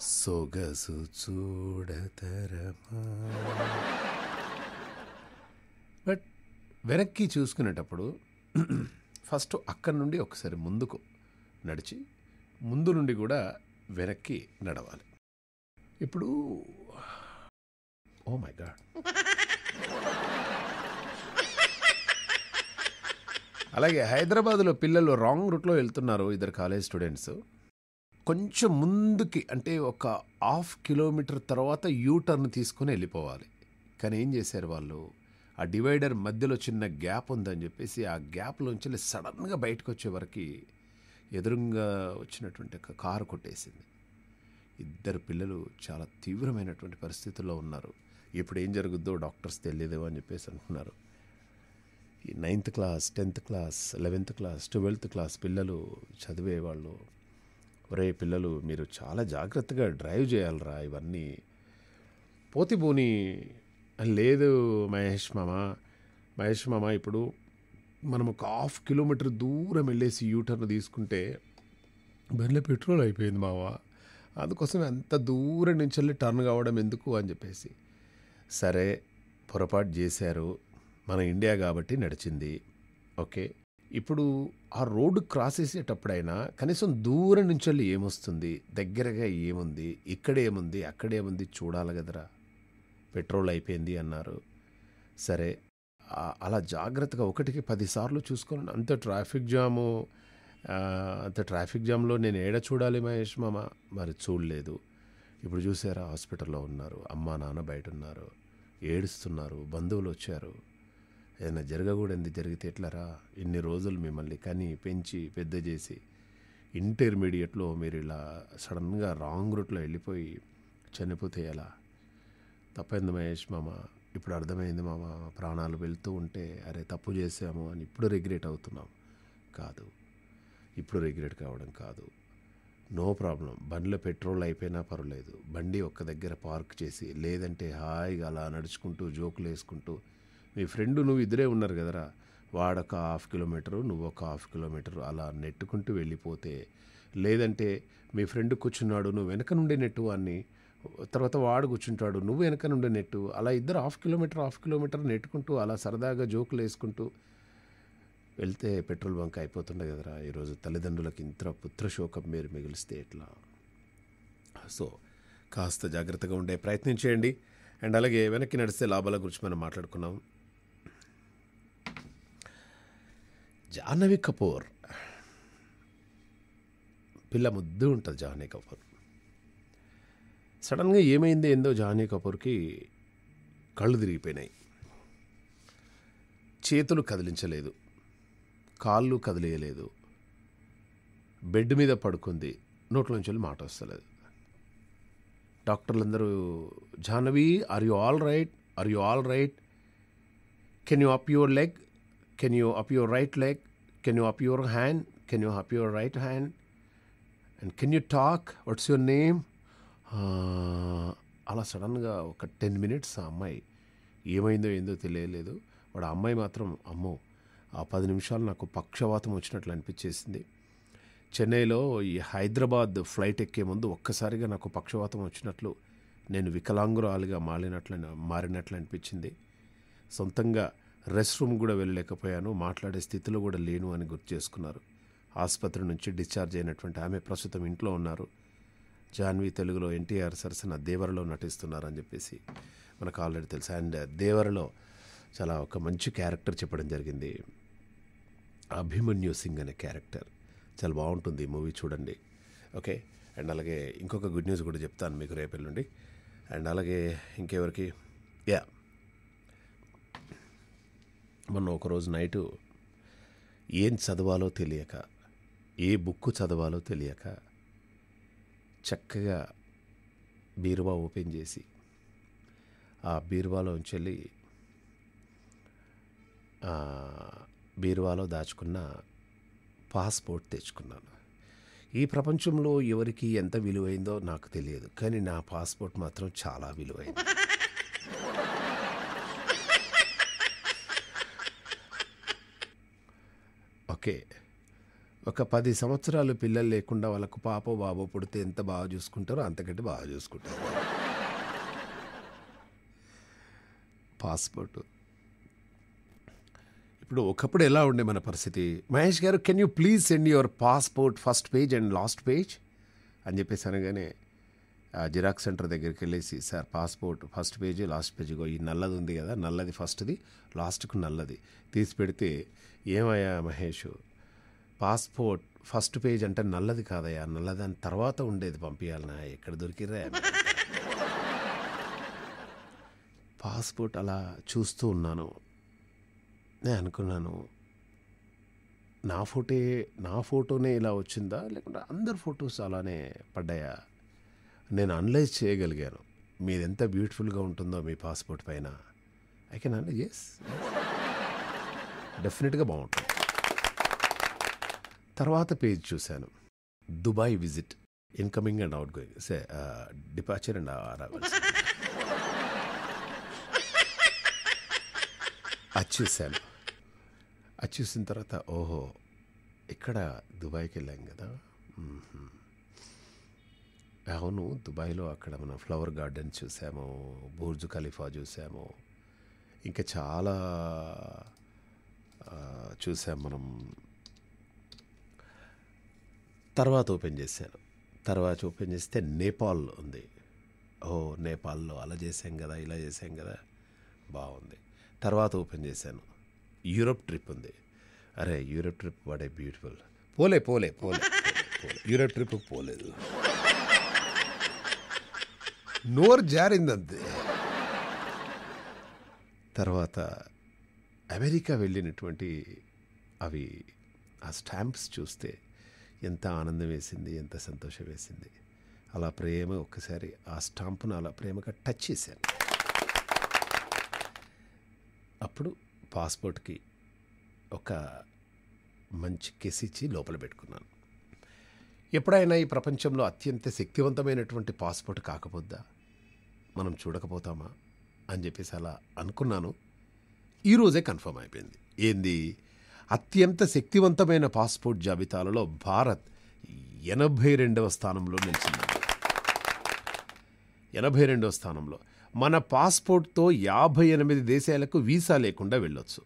సొగసు చూడతరమా. బట్ వెనక్కి చూసుకునేటప్పుడు ఫస్ట్ అక్కడి నుండి ఒకసారి ముందుకు నడిచి ముందు నుండి కూడా వెనక్కి నడవాలి. ఇప్పుడు ఓ మై గాడ్ అలాగే హైదరాబాద్లో పిల్లలు రాంగ్ రూట్లో వెళ్తున్నారు ఇద్దరు కాలేజ్ స్టూడెంట్స్. కొంచెం ముందుకి అంటే ఒక హాఫ్ కిలోమీటర్ తర్వాత యూ టర్న్ తీసుకొని వెళ్ళిపోవాలి. కానీ ఏం చేశారు వాళ్ళు? ఆ డివైడర్ మధ్యలో చిన్న గ్యాప్ ఉందని చెప్పేసి ఆ గ్యాప్లోంచి సడన్గా బయటకు వచ్చే వరకు ఎదురుగా వచ్చినటువంటి ఒక కారు కొట్టేసింది. ఇద్దరు పిల్లలు చాలా తీవ్రమైనటువంటి పరిస్థితుల్లో ఉన్నారు. ఇప్పుడు ఏం జరుగుద్దో డాక్టర్స్ తెలియదేమో అని చెప్పేసి అంటున్నారు ఈ ninth class tenth class eleventh class twelfth class పిల్లలు చదివే వాళ్ళు ఒరే పిల్లలు మీరు చాలా జాగ్రత్తగా డ్రైవ్ చేయాలరా ఇవన్నీ. పోతిపోని లేదు మహేష్ మామ. మహేష్ మామ ఇప్పుడు మనం ఒక హాఫ్ కిలోమీటర్ దూరం వెళ్ళేసి యూటర్న్ తీసుకుంటే బండ్లో పెట్రోల్ అయిపోయింది మావ అందుకోసం అంత దూరం నుంచి వెళ్ళి టర్న్ కావడం ఎందుకు అని చెప్పేసి. సరే పొరపాటు చేశారు. మన ఇండియా కాబట్టి నడిచింది. ఓకే? ఇప్పుడు ఆ రోడ్డు క్రాస్ చేసేటప్పుడైనా కనీసం దూరం నుంచి వెళ్ళి ఏమొస్తుంది? దగ్గరగా ఏముంది? ఇక్కడ ఏముంది? అక్కడ ఏముంది? చూడాలి కదరా. పెట్రోల్ అయిపోయింది అన్నారు. సరే అలా జాగ్రత్తగా ఒకటికి పదిసార్లు చూసుకొని అంత ట్రాఫిక్ జాము అంత ట్రాఫిక్ జామ్లో నేను ఏడ చూడాలి మహేష్ మామ? మరి చూడలేదు. ఇప్పుడు చూసారా? హాస్పిటల్లో ఉన్నారు. అమ్మా నాన్న బయట ఉన్నారు. ఏడుస్తున్నారు. బంధువులు వచ్చారు. ఏదైనా జరగకూడదు జరిగితే ఎట్లరా? ఇన్ని రోజులు మిమ్మల్ని కని పెంచి పెద్ద చేసి ఇంటర్మీడియట్లో మీరు ఇలా సడన్గా రాంగ్ రూట్లో వెళ్ళిపోయి చనిపోతే ఎలా? తప్పైంది మహేష్ మామ. ఇప్పుడు అర్థమైంది మామ. ప్రాణాలు వెళ్తూ ఉంటే అరే తప్పు చేసాము అని ఇప్పుడు రిగ్రెట్ అవుతున్నాం. కాదు. ఇప్పుడు రిగ్రెట్ కావడం కాదు. No problem. బండిలో పెట్రోల్ అయిపోయినా పర్వాలేదు. బండి ఒక్క దగ్గర పార్క్ చేసి లేదంటే హాయిగా అలా నడుచుకుంటూ జోకులు వేసుకుంటూ మీ ఫ్రెండ్ నువ్వు ఇద్దరే ఉన్నారు కదరా. వాడొక హాఫ్ కిలోమీటరు నువ్వు ఒక హాఫ్ కిలోమీటరు అలా నెట్టుకుంటూ వెళ్ళిపోతే లేదంటే మీ ఫ్రెండ్ కూర్చున్నాడు నువ్వు వెనక నుండి నెట్టు అని తర్వాత వాడు కూర్చుంటాడు నువ్వు వెనక నుండి నెట్టు అలా ఇద్దరు హాఫ్ కిలోమీటర్ హాఫ్ కిలోమీటర్ నెట్టుకుంటూ అలా సరదాగా జోకులు వేసుకుంటూ వెళ్తే పెట్రోల్ బంక్ అయిపోతుండే కదరా. ఈరోజు తల్లిదండ్రులకు ఇంత పుత్రశోకం మీరు మిగిలిస్తే ఎట్లా? సో కాస్త జాగ్రత్తగా ఉండే ప్రయత్నం చేయండి. అండ్ అలాగే వెనక్కి నడిస్తే లాభాల గురించి మనం మాట్లాడుకున్నాం. జాహ్నవి కపూర్. పిల్ల ముద్దు ఉంటుంది జాహ్నవి కపూర్. సడన్గా ఏమైంది ఏందో జాహ్నవి కపూర్కి కళ్ళు తిరిగిపోయినాయి. చేతులు కదిలించలేదు. కాళ్ళు కదిలేయలేదు. బెడ్ మీద పడుకుంది. నోట్లోంచి వెళ్ళి మాట వస్తలేదు. డాక్టర్లందరూ Jahnavi are you all right are you all right can you up your leg can you up your right leg? Can you up your hand can you up your right hand and can you talk what's your name అలా సడన్గా ఒక టెన్ మినిట్స్ ఆ అమ్మాయి ఏమైందో ఏందో తెలియలేదు. వాడు ఆ అమ్మాయి మాత్రం అమ్మో ఆ పది నిమిషాలు నాకు పక్షవాతం వచ్చినట్లు అనిపించేసింది. చెన్నైలో ఈ హైదరాబాద్ ఫ్లైట్ ఎక్కే ముందు ఒక్కసారిగా నాకు పక్షవాతం వచ్చినట్లు నేను వికలాంగురాలుగా మారినట్లు మారినట్లు అనిపించింది. సొంతంగా రెస్ట్ రూమ్ కూడా వెళ్ళలేకపోయాను. మాట్లాడే స్థితిలో కూడా లేను అని గుర్తు చేసుకున్నారు. ఆసుపత్రి నుంచి డిశ్చార్జ్ అయినటువంటి ఆమె ప్రస్తుతం ఇంట్లో ఉన్నారు. జాన్వి తెలుగులో ఎన్టీఆర్ సరసన దేవరలో నటిస్తున్నారని చెప్పేసి మనకు ఆల్రెడీ తెలుసు. అండ్ దేవరలో చాలా ఒక మంచి క్యారెక్టర్ చెప్పడం జరిగింది. అభిమన్యు సింగ్ అనే క్యారెక్టర్. చాలా బాగుంటుంది ఈ మూవీ చూడండి. ఓకే? అండ్ అలాగే ఇంకొక గుడ్ న్యూస్ కూడా చెప్తాను మీకు రేపు అండ్ అలాగే ఇంకెవరికి? యా. మొన్న ఒకరోజు నైటు ఏం చదవాలో తెలియక ఏ బుక్ చదవాలో తెలియక చక్కగా బీరువా ఓపెన్ చేసి ఆ బీరువాలోంచి వెళ్ళి బీరువాలో దాచుకున్న పాస్పోర్ట్ తెచ్చుకున్నాను. ఈ ప్రపంచంలో ఎవరికి ఎంత విలువైందో నాకు తెలియదు కానీ నా పాస్పోర్ట్ మాత్రం చాలా విలువైంది. ఓకే. ఒక పది సంవత్సరాలు పిల్లలు లేకుండా వాళ్ళకు పాప బాబో పుడితే ఎంత బాగా చూసుకుంటారో అంతకంటే బాగా చూసుకుంటారు. పాస్పోర్టు. ఇప్పుడు ఒకప్పుడు ఎలా ఉండే మన పరిస్థితి? మహేష్ గారు can you please send your passport first page and last page అని చెప్పేసి అనగానే జిరాక్స్ సెంటర్ దగ్గరికి వెళ్ళేసి sir passport first page last పేజీగో ఈ నల్లది ఉంది కదా నల్లది ఫస్ట్ది లాస్ట్కు నల్లది. తీసి పెడితే ఏమయ్యా మహేష్ పాస్పోర్ట్ ఫస్ట్ పేజ్ అంటే నల్లది కాదయ్యా నల్లదాని తర్వాత ఉండేది పంపించాలనా ఎక్కడ దొరికిరా పాస్పోర్ట్ అలా చూస్తూ ఉన్నాను. నేను అనుకున్నాను నా ఫోటో నా ఫోటోనే ఇలా వచ్చిందా? లేకుంటే అందరి ఫొటోస్ అలానే పడ్డాయా? నేను అనలైజ్ చేయగలిగాను. మీది ఎంత బ్యూటిఫుల్గా ఉంటుందో మీ పాస్పోర్ట్ పైన. ఐ కెన్ అనలైజ్ ఎస్ డెఫినెట్గా బాగుంటుంది తర్వాత పేజ్ చూశాను. Dubai visit incoming and outgoing say departure and arrivals అది చూశాను. అది చూసిన తర్వాత ఓహో ఇక్కడ దుబాయ్కి వెళ్ళాం కదా. అవును దుబాయ్లో అక్కడ మనం ఫ్లవర్ గార్డెన్ చూసాము బూర్జ్ ఖలీఫా చూసాము. ఇంకా చాలా చూసాం మనం. తర్వాత ఓపెన్ చేశాను తర్వాత ఓపెన్ చేస్తే నేపాల్ ఉంది. ఓ నేపాల్లో అలా చేసాం కదా ఇలా చేసాం కదా బాగుంది. తర్వాత ఓపెన్ చేశాను. యూరప్ ట్రిప్ ఉంది. అరే యూరప్ ట్రిప్ వాడే బ్యూటిఫుల్. పోలే పోలే పోలే పోలే, ట్రిప్ పోలేదు. నోరు జారిందంతే. తర్వాత అమెరికా వెళ్ళినటువంటి అవి ఆ స్టాంప్స్ చూస్తే ఎంత ఆనందం వేసింది ఎంత సంతోషం వేసింది. అలా ప్రేమ ఒక్కసారి ఆ స్టాంపును అలా ప్రేమగా టచ్ చేశాను. అప్పుడు పాస్పోర్ట్కి ఒక మంచి కెస్ ఇచ్చి లోపల పెట్టుకున్నాను. ఎప్పుడైనా ఈ ప్రపంచంలో అత్యంత శక్తివంతమైనటువంటి పాస్పోర్ట్ కాకపోద్దా? మనం చూడకపోతామా? అని చెప్పేసి అలా అనుకున్నాను. ఈరోజే కన్ఫర్మ్ అయిపోయింది. ఏంది? అత్యంత శక్తివంతమైన పాస్పోర్ట్ జాబితాలలో భారత్ ఎనభై రెండవ స్థానంలో నిలిచింది. ఎనభై రెండవ స్థానంలో. మన పాస్పోర్ట్తో యాభై ఎనిమిది దేశాలకు వీసా లేకుండా వెళ్ళొచ్చు.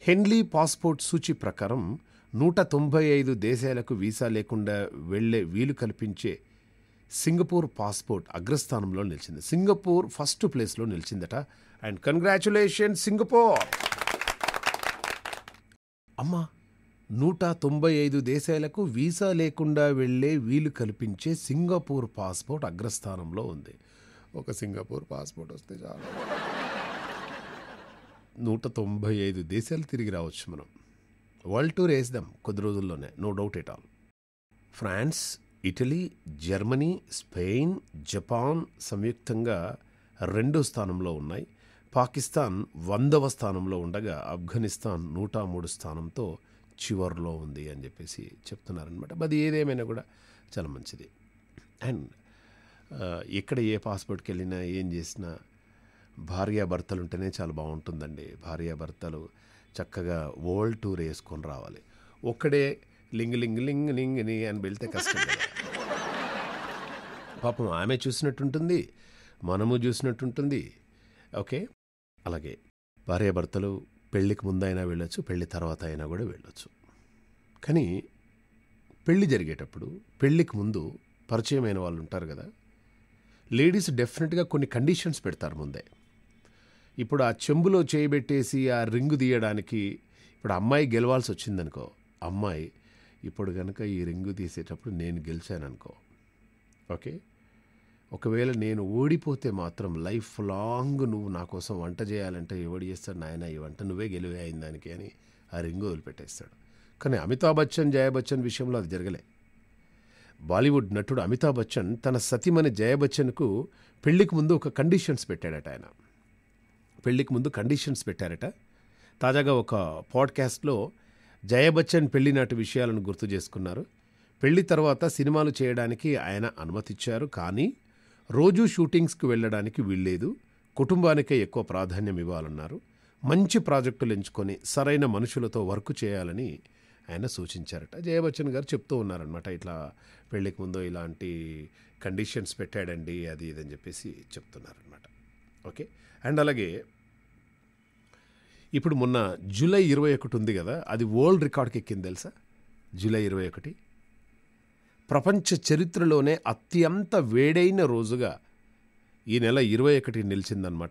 హెన్లీ పాస్పోర్ట్ సూచి ప్రకారం నూట తొంభై ఐదు దేశాలకు వీసా లేకుండా వెళ్ళే వీలు కల్పించే సింగపూర్ పాస్పోర్ట్ అగ్రస్థానంలో నిలిచింది. సింగపూర్ ఫస్ట్ ప్లేస్లో నిలిచిందట. And congratulation Singapore! అమ్మా నూట తొంభై ఐదు దేశాలకు వీసా లేకుండా వెళ్ళే వీలు కల్పించే సింగపూర్ పాస్పోర్ట్ అగ్రస్థానంలో ఉంది. ఒక సింగపూర్ పాస్పోర్ట్ వస్తే చాలు. నూట తొంభై ఐదు దేశాలు తిరిగి రావచ్చు మనం. వరల్డ్ టూర్ వేద్దాం కొద్ది రోజుల్లోనే no doubt at all. France Italy Germany Spain Japan సంయుక్తంగా రెండో స్థానంలో ఉన్నాయి. పాకిస్తాన్ వందవ స్థానంలో ఉండగా ఆఫ్ఘనిస్తాన్ నూట మూడు స్థానంతో చివరిలో ఉంది అని చెప్పేసి చెప్తున్నారనమాట అది ఏదేమైనా కూడా చాలా మంచిది. అండ్ ఎక్కడ ఏ పాస్పోర్ట్కి వెళ్ళినా ఏం చేసినా భార్యాభర్తలు ఉంటేనే చాలా బాగుంటుందండి. భార్యాభర్తలు చక్కగా వరల్డ్ టూర్ వేసుకొని రావాలి. ఒక్కడే లింగ్ లింగ్ లింగ్ లింగ్ని అని వెళ్తే కష్టం కదా. పాపం ఆమె చూసినట్టుంటుంది మనము చూసినట్టుంటుంది. ఓకే? అలాగే భార్యాభర్తలు పెళ్ళికి ముందైనా వెళ్ళొచ్చు పెళ్ళి తర్వాత అయినా కూడా వెళ్ళొచ్చు. కానీ పెళ్ళి జరిగేటప్పుడు పెళ్ళికి ముందు పరిచయమైన వాళ్ళు ఉంటారు కదా. లేడీస్ డెఫినెట్గా కొన్ని కండిషన్స్ పెడతారు ముందే. ఇప్పుడు ఆ చెంబులో చేయబెట్టేసి ఆ రింగు తీయడానికి ఇప్పుడు అమ్మాయి గెలవాల్సి వచ్చిందనుకో అమ్మాయి ఇప్పుడు కనుక ఈ రింగు తీసేటప్పుడు నేను గెలిచాననుకో ఓకే? ఒకవేళ నేను ఓడిపోతే మాత్రం లైఫ్ లాంగ్ నువ్వు నా కోసం వంట చేయాలంటే ఎవడు చేస్తాడు? నాయన ఈ వంట నువ్వే గెలివే అయిన దానికి అని ఆ రింగు వదిలిపెట్టేస్తాడు. కానీ అమితాబ్ బచ్చన్ జయ బచ్చన్ విషయంలో అది జరగలే. బాలీవుడ్ నటుడు అమితాబ్ బచ్చన్ తన సతీమణి జయ బచ్చన్కు పెళ్ళికి ముందు ఒక కండిషన్స్ పెట్టాడట ఆయన. పెళ్ళికి ముందు కండిషన్స్ పెట్టారట. తాజాగా ఒక పాడ్కాస్ట్లో జయబచ్చన్ పెళ్ళి నాటి విషయాలను గుర్తు చేసుకున్నారు. పెళ్ళి తర్వాత సినిమాలు చేయడానికి ఆయన అనుమతిచ్చారు కానీ రోజు షూటింగ్స్కి వెళ్ళడానికి వీల్లేదు. కుటుంబానికే ఎక్కువ ప్రాధాన్యం ఇవ్వాలన్నారు. మంచి ప్రాజెక్టులు ఎంచుకొని సరైన మనుషులతో వర్క్ చేయాలని ఆయన సూచించారట. జయబచ్చన్ గారు చెప్తూ ఉన్నారనమాట ఇట్లా పెళ్ళికి ముందు ఇలాంటి కండిషన్స్ పెట్టాడండి అది ఇది అని చెప్పేసి చెప్తున్నారనమాట ఓకే? అండ్ అలాగే ఇప్పుడు మొన్న జూలై ఇరవై ఒకటి ఉంది కదా అది వరల్డ్ రికార్డ్కి ఎక్కింది తెలుసా? జూలై ఇరవై ఒకటి. ప్రపంచ చరిత్రలోనే అత్యంత వేడైన రోజుగా ఈ నెల ఇరవై ఒకటి నిలిచిందనమాట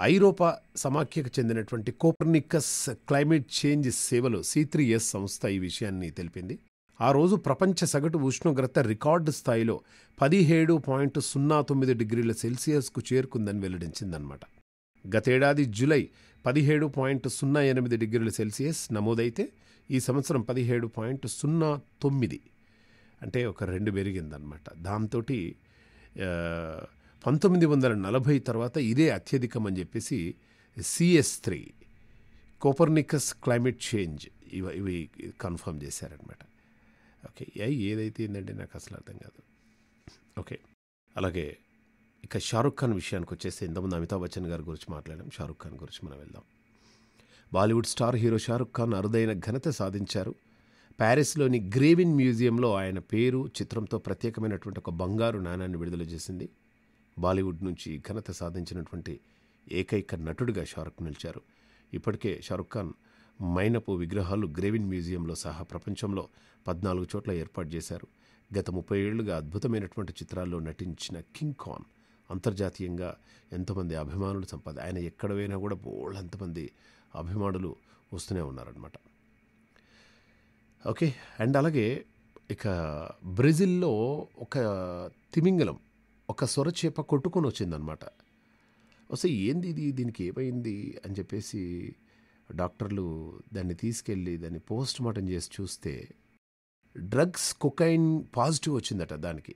ఐరోపా సమాఖ్యకు చెందినటువంటి కోపర్నికస్ క్లైమేట్ చేంజ్ సేవలు సీ త్రీ ఎస్ సంస్థ ఈ విషయాన్ని తెలిపింది. ఆ రోజు ప్రపంచ సగటు ఉష్ణోగ్రత రికార్డు స్థాయిలో పదిహేడు పాయింట్ సున్నా తొమ్మిది డిగ్రీల సెల్సియస్కు చేరుకుందని వెల్లడించిందనమాట గతేడాది జూలై పదిహేడు పాయింట్ సున్నా ఎనిమిది డిగ్రీల సెల్సియస్ నమోదైతే ఈ సంవత్సరం పదిహేడు పాయింట్ సున్నా తొమ్మిది. అంటే ఒక రెండు పెరిగిందనమాట దాంతో పంతొమ్మిది వందల నలభై తర్వాత ఇదే అత్యధికం అని చెప్పేసి CS three Copernicus climate change ఇవి ఇవి కన్ఫర్మ్ చేశారనమాట ఓకే ఏ- ఏదైతే ఏంటంటే నాకు అసలు అర్థం కాదు. ఓకే అలాగే ఇక షారుఖ్ ఖాన్ విషయానికి వచ్చేస్తే ఇంతకుముందు అమితాబ్ బచ్చన్ గారి గురించి మాట్లాడాం. షారుఖ్ ఖాన్ గురించి మనం వెళ్దాం. బాలీవుడ్ స్టార్ హీరో షారుఖ్ ఖాన్ అరుదైన ఘనత సాధించారు. ప్యారిస్లోని గ్రేవిన్ మ్యూజియంలో ఆయన పేరు చిత్రంతో ప్రత్యేకమైనటువంటి ఒక బంగారు నాణాన్ని విడుదల చేసింది. బాలీవుడ్ నుంచి ఘనత సాధించినటువంటి ఏకైక నటుడిగా షారుఖ్ నిలిచారు. ఇప్పటికే షారుఖ్ ఖాన్ మైనపు విగ్రహాలు గ్రేవిన్ మ్యూజియంలో సహా ప్రపంచంలో పద్నాలుగు చోట్ల ఏర్పాటు చేశారు. గత ముప్పై ఏళ్ళుగా అద్భుతమైనటువంటి చిత్రాల్లో నటించిన కింగ్ కాన్ అంతర్జాతీయంగా ఎంతోమంది అభిమానులు సంపాద ఆయన ఎక్కడ పోయినా కూడా బోళ్ళంతమంది అభిమానులు వస్తూనే ఉన్నారనమాట ఓకే అండ్ అలాగే ఇక బ్రెజిల్లో ఒక తిమింగలం ఒక సొరచేప కొట్టుకొని వచ్చిందనమాట వస్తే ఏంది ఇది? దీనికి ఏమైంది? అని చెప్పేసి డాక్టర్లు దాన్ని తీసుకెళ్ళి దాన్ని పోస్ట్ మార్టం చేసి చూస్తే డ్రగ్స్ కొకైన్ పాజిటివ్ వచ్చిందట దానికి.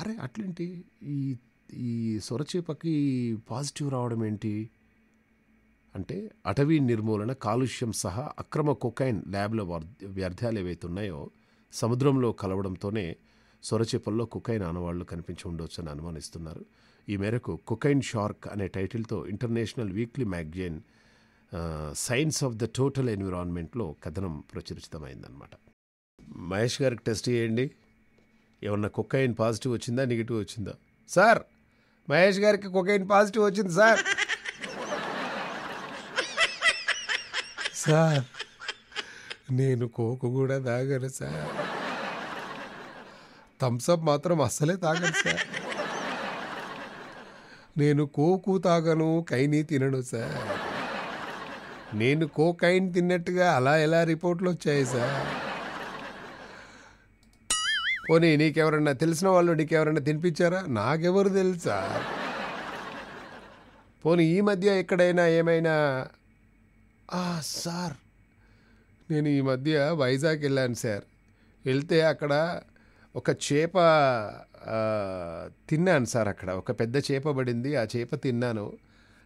అరే అట్లేంటి? ఈ ఈ సొరచేపకి పాజిటివ్ రావడం ఏంటి? అంటే అటవీ నిర్మూలన కాలుష్యం సహా అక్రమ కొకైన్ ల్యాబ్లో వ్యర్థాలు ఏవైతే ఉన్నాయో సముద్రంలో కలవడంతోనే సొరచేపల్లో కుకైన్ ఆనవాళ్ళు కనిపించి ఉండొచ్చు అని అనుమానిస్తున్నారు. ఈ మేరకు కుకైన్ షార్క్ అనే టైటిల్తో international weekly magazine science of the total ఎన్విరాన్మెంట్లో కథనం ప్రచురితమైందనమాట మహేష్ గారికి టెస్ట్ చేయండి. ఏమన్నా కుకైన్ పాజిటివ్ వచ్చిందా నెగిటివ్ వచ్చిందా? సార్ మహేష్ గారికి కుకైన్ పాజిటివ్ వచ్చింది సార్. సార్ నేను కోకు కూడా తాగను సార్. థమ్సప్ మాత్రం అస్సలే తాగను సార్. నేను కోకు తాగను కైని తినను సార్. నేను కోకైన్ తిన్నట్టుగా అలా ఎలా రిపోర్ట్లు వచ్చాయి సార్? పోనీ నీకెవరన్నా తెలిసిన వాళ్ళు నీకెవరన్నా తినిపించారా? నాకెవరు తెలుసా? పోనీ ఈ మధ్య ఎక్కడైనా ఏమైనా? సార్ నేను ఈ మధ్య వైజాగ్ వెళ్ళాను సార్. వెళ్తే అక్కడ ఒక చేప తిన్నాను సార్ అక్కడ. ఒక పెద్ద చేప పడింది. ఆ చేప తిన్నాను.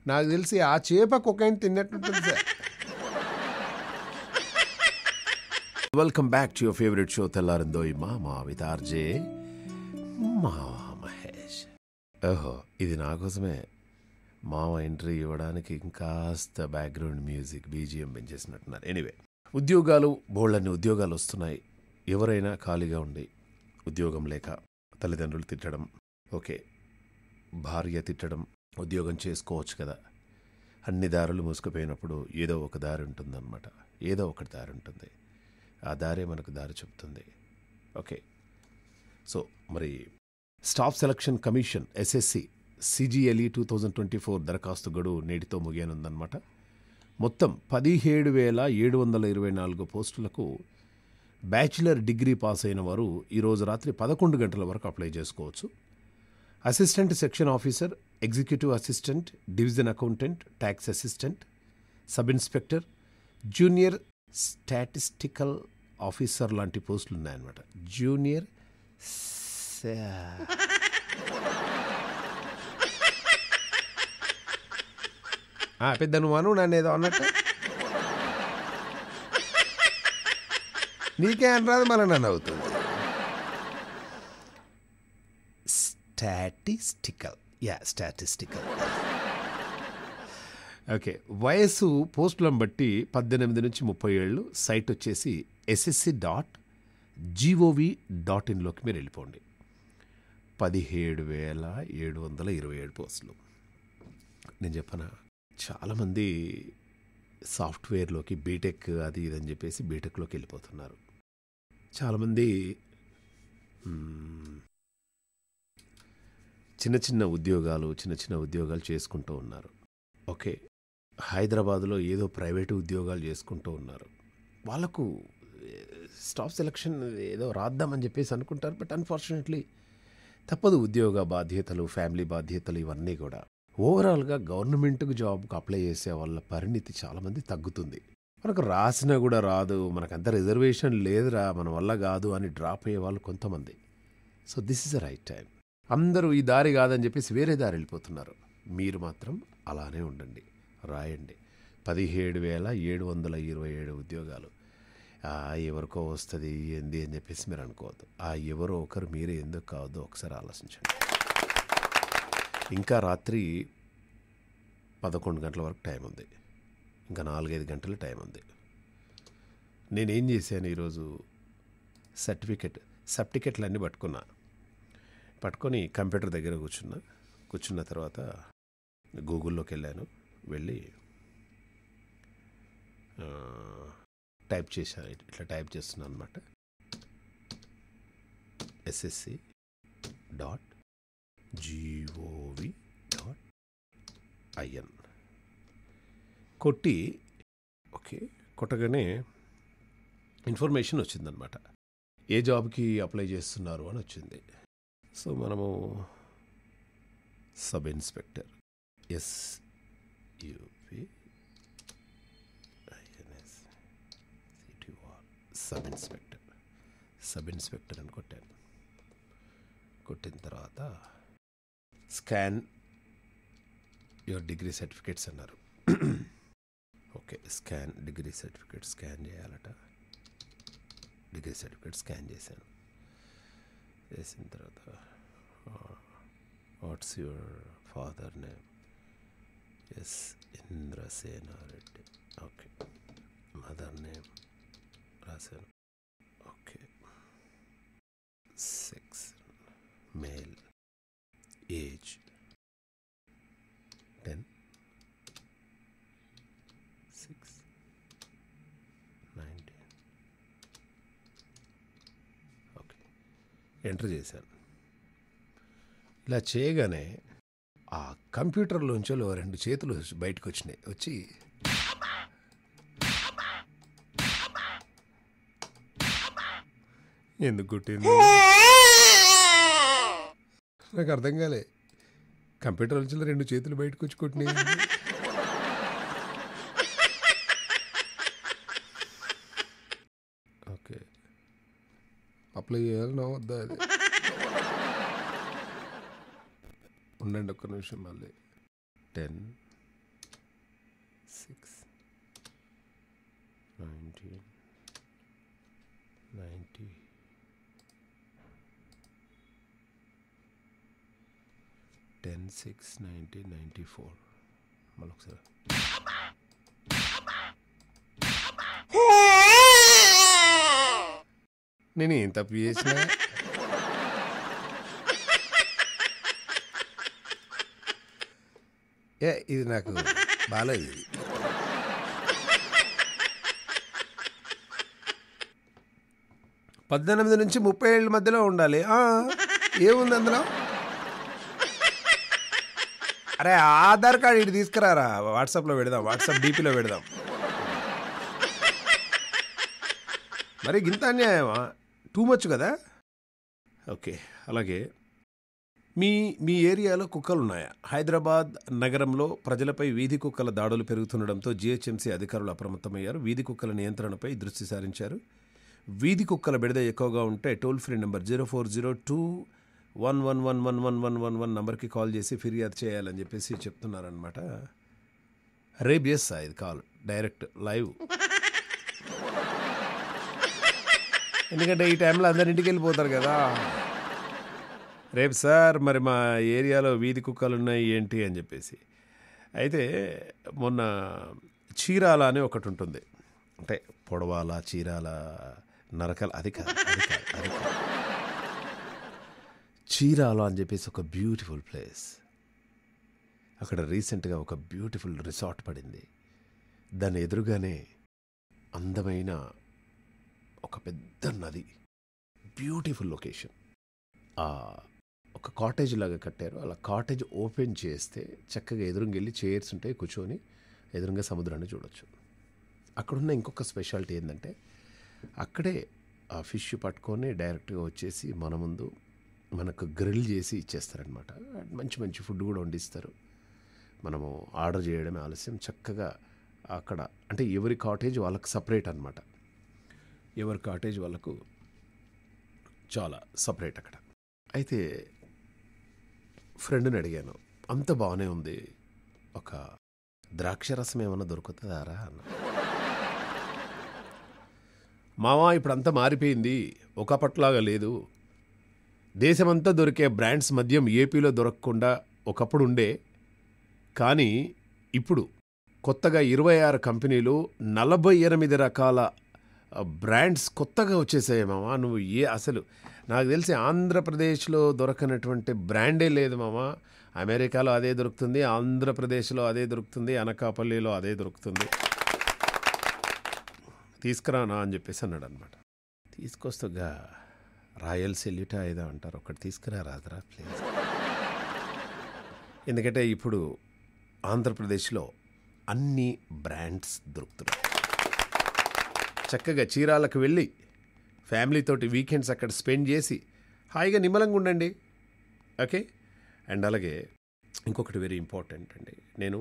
నాకు తెలిసి ఆ చేప cocaine తిన్నట్టుంటుంది sir. Welcome back to your favourite show తెల్లారిందో ఈ మామా విత్ ఆర్జే మావా మహేష్ ఓహో ఇది నా కోసమే. మామ ఎంట్రీ ఇవ్వడానికి ఇంకాస్త బ్యాక్గ్రౌండ్ మ్యూజిక్ బీజిఎం పెంచేసినట్టున్నారు. ఎనీవే ఉద్యోగాలు బోళ్ళన్ని ఉద్యోగాలు వస్తున్నాయి. ఎవరైనా ఖాళీగా ఉండి ఉద్యోగం లేక తల్లిదండ్రులు తిట్టడం ఓకే భార్య తిట్టడం ఉద్యోగం చేసుకోవచ్చు కదా. అన్ని దారులు మూసుకుపోయినప్పుడు ఏదో ఒక దారి ఉంటుందన్నమాట. ఏదో ఒకటి దారి ఉంటుంది. ఆ దారే మనకు దారి చెప్తుంది. ఓకే. సో మరి staff selection commission SSC CGLE two thousand twenty four దరఖాస్తు గడువు నేటితో ముగియనుందన్నమాట. మొత్తం పదిహేడు వేల ఏడు వందల ఇరవై నాలుగు పోస్టులకు బ్యాచిలర్ డిగ్రీ పాస్ అయిన వారు ఈరోజు రాత్రి పదకొండు గంటల వరకు అప్లై చేసుకోవచ్చు. Assistant section officer executive assistant division accountant tax assistant sub inspector junior statistical officer లాంటి పోస్టులు ఉన్నాయన్నమాట. జూనియర్ పెద్ద అనుమానం నన్ను ఏదో అన్నట్టు. నీకే అనరాదు మళ్ళీ నన్ను అవుతుంది స్టాటిస్టికల్ యా స్టాటిస్టికల్ ఓకే వయసు పోస్టులను బట్టి పద్దెనిమిది నుంచి ముప్పై ఏళ్ళు సైట్ వచ్చేసి ఎస్ఎస్సి డాట్ జీఓవి డాట్ ఇన్లోకి మీరు వెళ్ళిపోండి. పదిహేడు వేల ఏడు వందల ఇరవై ఏడు పోస్టులు. నేను చెప్పనా చాలామంది సాఫ్ట్వేర్లోకి బీటెక్ అది ఇదని చెప్పేసి బీటెక్లోకి వెళ్ళిపోతున్నారు. చాలామంది చిన్న చిన్న ఉద్యోగాలు చిన్న చిన్న ఉద్యోగాలు చేసుకుంటూ ఉన్నారు. ఓకే. హైదరాబాద్లో ఏదో ప్రైవేటు ఉద్యోగాలు చేసుకుంటూ ఉన్నారు. వాళ్ళకు స్టాఫ్ సెలక్షన్ ఏదో రాద్దామని చెప్పేసి అనుకుంటారు బట్ అన్ఫార్చునేట్లీ తప్పదు ఉద్యోగ బాధ్యతలు ఫ్యామిలీ బాధ్యతలు ఇవన్నీ కూడా. ఓవరాల్గా గవర్నమెంట్కి జాబ్కి అప్లై చేసే వాళ్ళ పరిణితి చాలామంది తగ్గుతుంది. మనకు రాసినా కూడా రాదు మనకంత రిజర్వేషన్ లేదురా మన వల్ల కాదు అని డ్రాప్ అయ్యే వాళ్ళు కొంతమంది. So this is the right time. అందరూ ఈ దారి కాదని చెప్పేసి వేరే దారి వెళ్ళిపోతున్నారు. మీరు మాత్రం అలానే ఉండండి. రాయండి. పదిహేడు వేల ఏడు వందల ఇరవై ఏడు ఉద్యోగాలు. ఎవరికో వస్తుంది ఏంది అని చెప్పేసి మీరు అనుకోవద్దు. ఆ ఎవరో ఒకరు మీరే ఎందుకు కావద్దో ఒకసారి ఆలోచించండి. ఇంకా రాత్రి పదకొండు గంటల వరకు టైం ఉంది. ఇంకా నాలుగైదు గంటల టైం ఉంది. నేనేం చేశాను ఈరోజు? సర్టిఫికెట్ సర్టిఫికెట్లు అన్నీ పట్టుకున్నా. పట్టుకొని కంప్యూటర్ దగ్గర కూర్చున్నా. కూర్చున్న తర్వాత గూగుల్లోకి వెళ్ళాను వెళ్ళి టైప్ చేశాను ఇట్లా టైప్ చేస్తున్నాను అనమాట SSC dot gov dot IN. కొట్టి ఓకే కొట్టగానే ఇన్ఫర్మేషన్ వచ్చిందనమాట ఏ జాబ్కి అప్లై చేస్తున్నారు అని వచ్చింది. సో మనము sub inspector. S UP INS CTR sub inspector. Sub inspector అని కొట్టాను. కొట్టిన తర్వాత స్కాన్ యువర్ డిగ్రీ సర్టిఫికేట్స్ అన్నారు. Okay scan degree certificate scan చేయాలట. డిగ్రీ సర్టిఫికేట్ స్కాన్ చేశాను. Yes, Indradha. Uh, what's your father name? Yes, Indrasena Reddy. Okay. Mother name? Rasena. Okay. Sex. Male. Age. Enter చేశాను. ఇలా చేయగానే ఆ కంప్యూటర్లోంచి రెండు చేతులు బయటకు వచ్చినాయి వచ్చి ఎందుకు కుట్టింది? నాకు అర్థం కాలే. కంప్యూటర్ వచ్చిన రెండు చేతులు బయటకు వచ్చి కొట్టినాయి ఓకే అప్లై చేయాలన్నా వద్దా అది ఉండండి ఒక్క నిమిషం మళ్ళీ ten six nineteen ninety ten six nineteen ninety four మళ్ళీ ఒకసారి నేను ఏం తప్పు చేసిన? ఏ ఇది నాకు బాగాలేదు ఇది. పద్దెనిమిది నుంచి ముప్పై ఏళ్ళ మధ్యలో ఉండాలి. ఏముంది అందులో? అరే ఆధార్ కార్డు ఇటు తీసుకురారా? వాట్సాప్లో పెడదాం వాట్సాప్ డీపీలో పెడదాం. మరి గింత అన్యాయమా? టూ మచ్ కదా? ఓకే అలాగే. మీ మీ ఏరియాలో కుక్కలు ఉన్నాయా హైదరాబాద్ నగరంలో ప్రజలపై వీధి కుక్కల దాడులు పెరుగుతుండడంతో జీహెచ్ఎంసీ అధికారులు అప్రమత్తమయ్యారు. వీధి కుక్కల నియంత్రణపై దృష్టి సారించారు. వీధి కుక్కల బెడద ఎక్కువగా ఉంటే toll free number zero four zero two one one one one one one one one నంబర్కి కాల్ చేసి ఫిర్యాదు చేయాలని చెప్పేసి చెప్తున్నారనమాట రేపు చేస్తా ఇది కాల్ డైరెక్ట్ లైవ్. ఎందుకంటే ఈ టైంలో అందరు ఇంటికి వెళ్ళిపోతారు కదా. రేపు సార్ మరి మా ఏరియాలో వీధి కుక్కలు ఉన్నాయి ఏంటి అని చెప్పేసి. అయితే మొన్న చీరాల అని ఒకటి ఉంటుంది. అంటే పొడవాల చీరాల నరకల అది కాదు అది కాదు అది కాదు. చీరాల అని చెప్పేసి ఒక బ్యూటిఫుల్ ప్లేస్. అక్కడ రీసెంట్గా ఒక బ్యూటిఫుల్ రిసార్ట్ పడింది. దాని ఎదురుగానే అందమైన ఒక పెద్ద నది. బ్యూటిఫుల్ లొకేషన్ ఆ ఒక కాటేజ్ లాగా కట్టారు. అలా కాటేజ్ ఓపెన్ చేస్తే చక్కగా ఎదురుగా వెళ్ళి చైర్స్ ఉంటాయి కూర్చొని ఎదురుగా సముద్రాన్ని చూడొచ్చు. అక్కడున్న ఇంకొక స్పెషాలిటీ ఏంటంటే అక్కడే ఆ ఫిష్ పట్టుకొని డైరెక్ట్గా వచ్చేసి మన ముందు మనకు గ్రిల్ చేసి ఇచ్చేస్తారనమాట మంచి మంచి ఫుడ్ కూడా వండిస్తారు. మనము ఆర్డర్ చేయడమే ఆలస్యం. చక్కగా అక్కడ అంటే ఎవరి కాటేజ్ వాళ్ళకి సపరేట్ అనమాట ఎవరి కాటేజ్ వాళ్ళకు చాలా సపరేట్ అక్కడ. అయితే ఫ్రెండ్ని అడిగాను అంత బాగానే ఉంది ఒక ద్రాక్ష రసం ఏమైనా దొరుకుతుందారా? అన్న. మావా ఇప్పుడు అంతా మారిపోయింది ఒకప్పట్లాగా లేదు. దేశమంతా దొరికే బ్రాండ్స్ మద్యం ఏపీలో దొరకకుండా ఒకప్పుడు ఉండే కానీ ఇప్పుడు కొత్తగా ఇరవై ఆరు కంపెనీలు నలభై ఎనిమిది రకాల బ్రాండ్స్ కొత్తగా వచ్చేసాయి మామ. నువ్వు ఏ అసలు నాకు తెలిసి ఆంధ్రప్రదేశ్లో దొరకనటువంటి బ్రాండే లేదు మామ. అమెరికాలో అదే దొరుకుతుంది ఆంధ్రప్రదేశ్లో అదే దొరుకుతుంది అనకాపల్లిలో అదే దొరుకుతుంది. తీసుకురానా అని చెప్పేసి అన్నాడు అనమాట తీసుకొస్తాగా రాయల్ సెల్యూటా ఏదో అంటారు ఒకటి తీసుకురా రాదురా ప్లీజ్ ఎందుకంటే ఇప్పుడు ఆంధ్రప్రదేశ్లో అన్ని బ్రాండ్స్ దొరుకుతున్నాయి. చక్కగా చీరాలకు వెళ్ళి ఫ్యామిలీతోటి వీకెండ్స్ అక్కడ స్పెండ్ చేసి హాయిగా నిమ్మలంగా ఉండండి. ఓకే? అండ్ అలాగే ఇంకొకటి వెరీ ఇంపార్టెంట్ అండి. నేను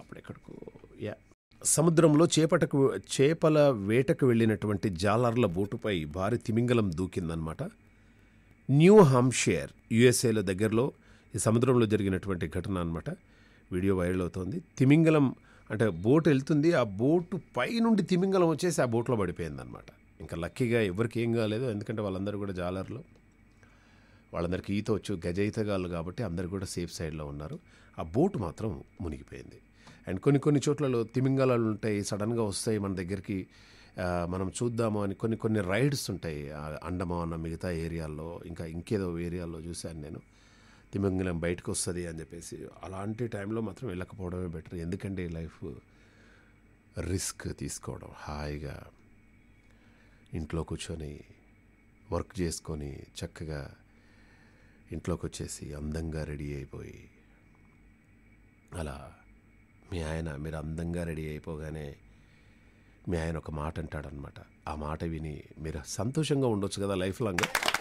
అప్పుడెక్కడికో యా సముద్రంలో చేపటకు చేపల వేటకు వెళ్ళినటువంటి జాలర్ల బోటుపై భారీ తిమింగలం దూకిందనమాట న్యూ హాంషేర్ యుఎస్ఏలో దగ్గరలో ఈ సముద్రంలో జరిగినటువంటి ఘటన అనమాట వీడియో వైరల్ అవుతోంది. తిమింగలం అంటే బోట్ వెళ్తుంది ఆ బోటు పైనుండి తిమింగలం వచ్చేసి ఆ బోట్లో పడిపోయిందనమాట ఇంకా లక్కీగా ఎవరికి ఏం కాలేదు ఎందుకంటే వాళ్ళందరూ కూడా జాలర్లు. వాళ్ళందరికీ ఈత వచ్చు గజ ఈతగాళ్ళు కాబట్టి అందరు కూడా సేఫ్ సైడ్లో ఉన్నారు. ఆ బోటు మాత్రం మునిగిపోయింది. అండ్ కొన్ని కొన్ని చోట్లలో తిమింగలాలు ఉంటాయి సడన్గా వస్తాయి మన దగ్గరికి మనం చూద్దాము అని కొన్ని కొన్ని రైడ్స్ ఉంటాయి. ఆ, అండమాన్ మిగతా ఏరియాల్లో ఇంకా ఇంకేదో ఏరియాల్లో చూశాను నేను. తిమింగలం బయటకు వస్తుంది అని చెప్పేసి అలాంటి టైంలో మాత్రం వెళ్ళకపోవడమే బెటర్. ఎందుకంటే లైఫ్ రిస్క్ తీసుకోవడం హాయిగా ఇంట్లో కూర్చొని వర్క్ చేసుకొని చక్కగా ఇంట్లోకి వచ్చేసి అందంగా రెడీ అయిపోయి అలా మీ ఆయన మీరు అందంగా రెడీ అయిపోగానే మీ ఆయన ఒక మాట అంటాడనమాట. ఆ మాట విని మీరు సంతోషంగా ఉండొచ్చు కదా లైఫ్ లాంగ్.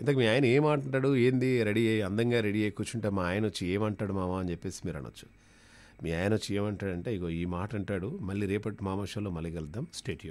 ఇంతకు మీ ఆయన ఏమంటాడు ఏంది? రెడీ అయ్యి అందంగా రెడీ అయ్యి కూర్చుంటే మా ఆయన వచ్చి ఏమంటాడు మామ అని చెప్పేసి మీరు అనొచ్చు. మీ ఆయన వచ్చి ఏమంటాడంటే ఇగో ఈ మాట అంటాడు మళ్ళీ రేపటి మామ షోలో మళ్ళీ కలుద్దాం స్టేట్